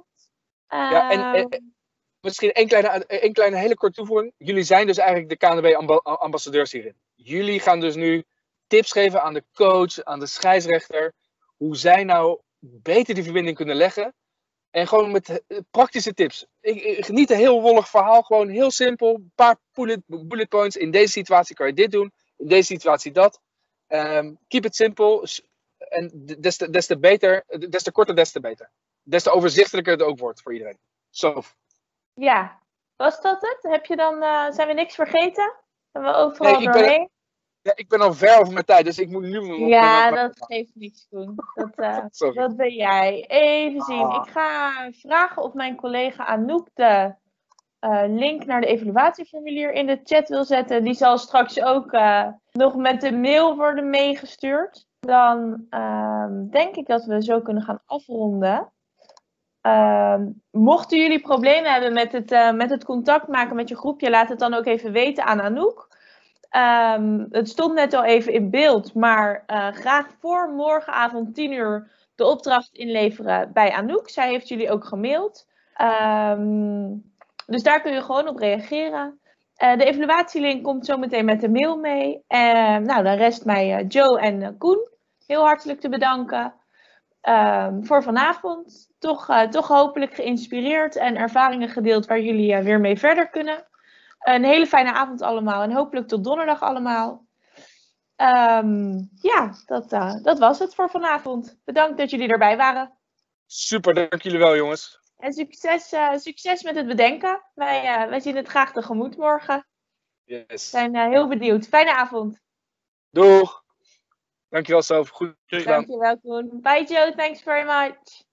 Ja, en- en- Misschien één kleine, één kleine hele korte toevoeging. Jullie zijn dus eigenlijk de KNB-ambassadeurs hierin. Jullie gaan dus nu tips geven aan de coach, aan de scheidsrechter. Hoe zij nou beter die verbinding kunnen leggen. En gewoon met eh, praktische tips. Ik, niet een heel wollig verhaal, gewoon heel simpel. Een paar bullet, bullet points. In deze situatie kan je dit doen, in deze situatie dat. Ehm, keep it simple. En des te, des te beter, des te korter, des te beter. Des te overzichtelijker het ook wordt voor iedereen. Zo. Ja, was dat het? Heb je dan, eh, zijn we niks vergeten? Zijn we overal Nee, ik ben- doorheen? Ja, ik ben al ver over mijn tijd, dus ik moet nu... mijn- Ja, mijn- dat geeft niks, Koen. Dat, eh, dat ben jij. Even zien. Ah. Ik ga vragen of mijn collega Anouk de eh, link naar de evaluatieformulier in de chat wil zetten. Die zal straks ook nog met de mail worden meegestuurd. Dan ehm, denk ik dat we zo kunnen gaan afronden. Ehm, mochten jullie problemen hebben met het, eh, met het contact maken met je groepje, laat het dan ook even weten aan Anouk. Ehm, het stond net al even in beeld, maar eh, graag voor morgenavond 10 uur de opdracht inleveren bij Anouk. Zij heeft jullie ook gemaild. Ehm, dus daar kun je gewoon op reageren. Eh, de evaluatielink komt zo meteen met de mail mee. Nou, dan rest mij Joe en Koen heel hartelijk te bedanken voor vanavond. Toch, eh, toch hopelijk geïnspireerd en ervaringen gedeeld waar jullie eh, weer mee verder kunnen. Een hele fijne avond allemaal en hopelijk tot donderdag allemaal. Ehm, ja, dat, eh, dat was het voor vanavond. Bedankt dat jullie erbij waren. Super, dank jullie wel, jongens. En succes, succes met het bedenken. Wij, wij zien het graag tegemoet morgen. We Yes. zijn eh, heel benieuwd. Fijne avond. Doeg. Dankjewel, Sof. Goed gedaan. Dankjewel, Koen. Bye, Joe. Thanks very much.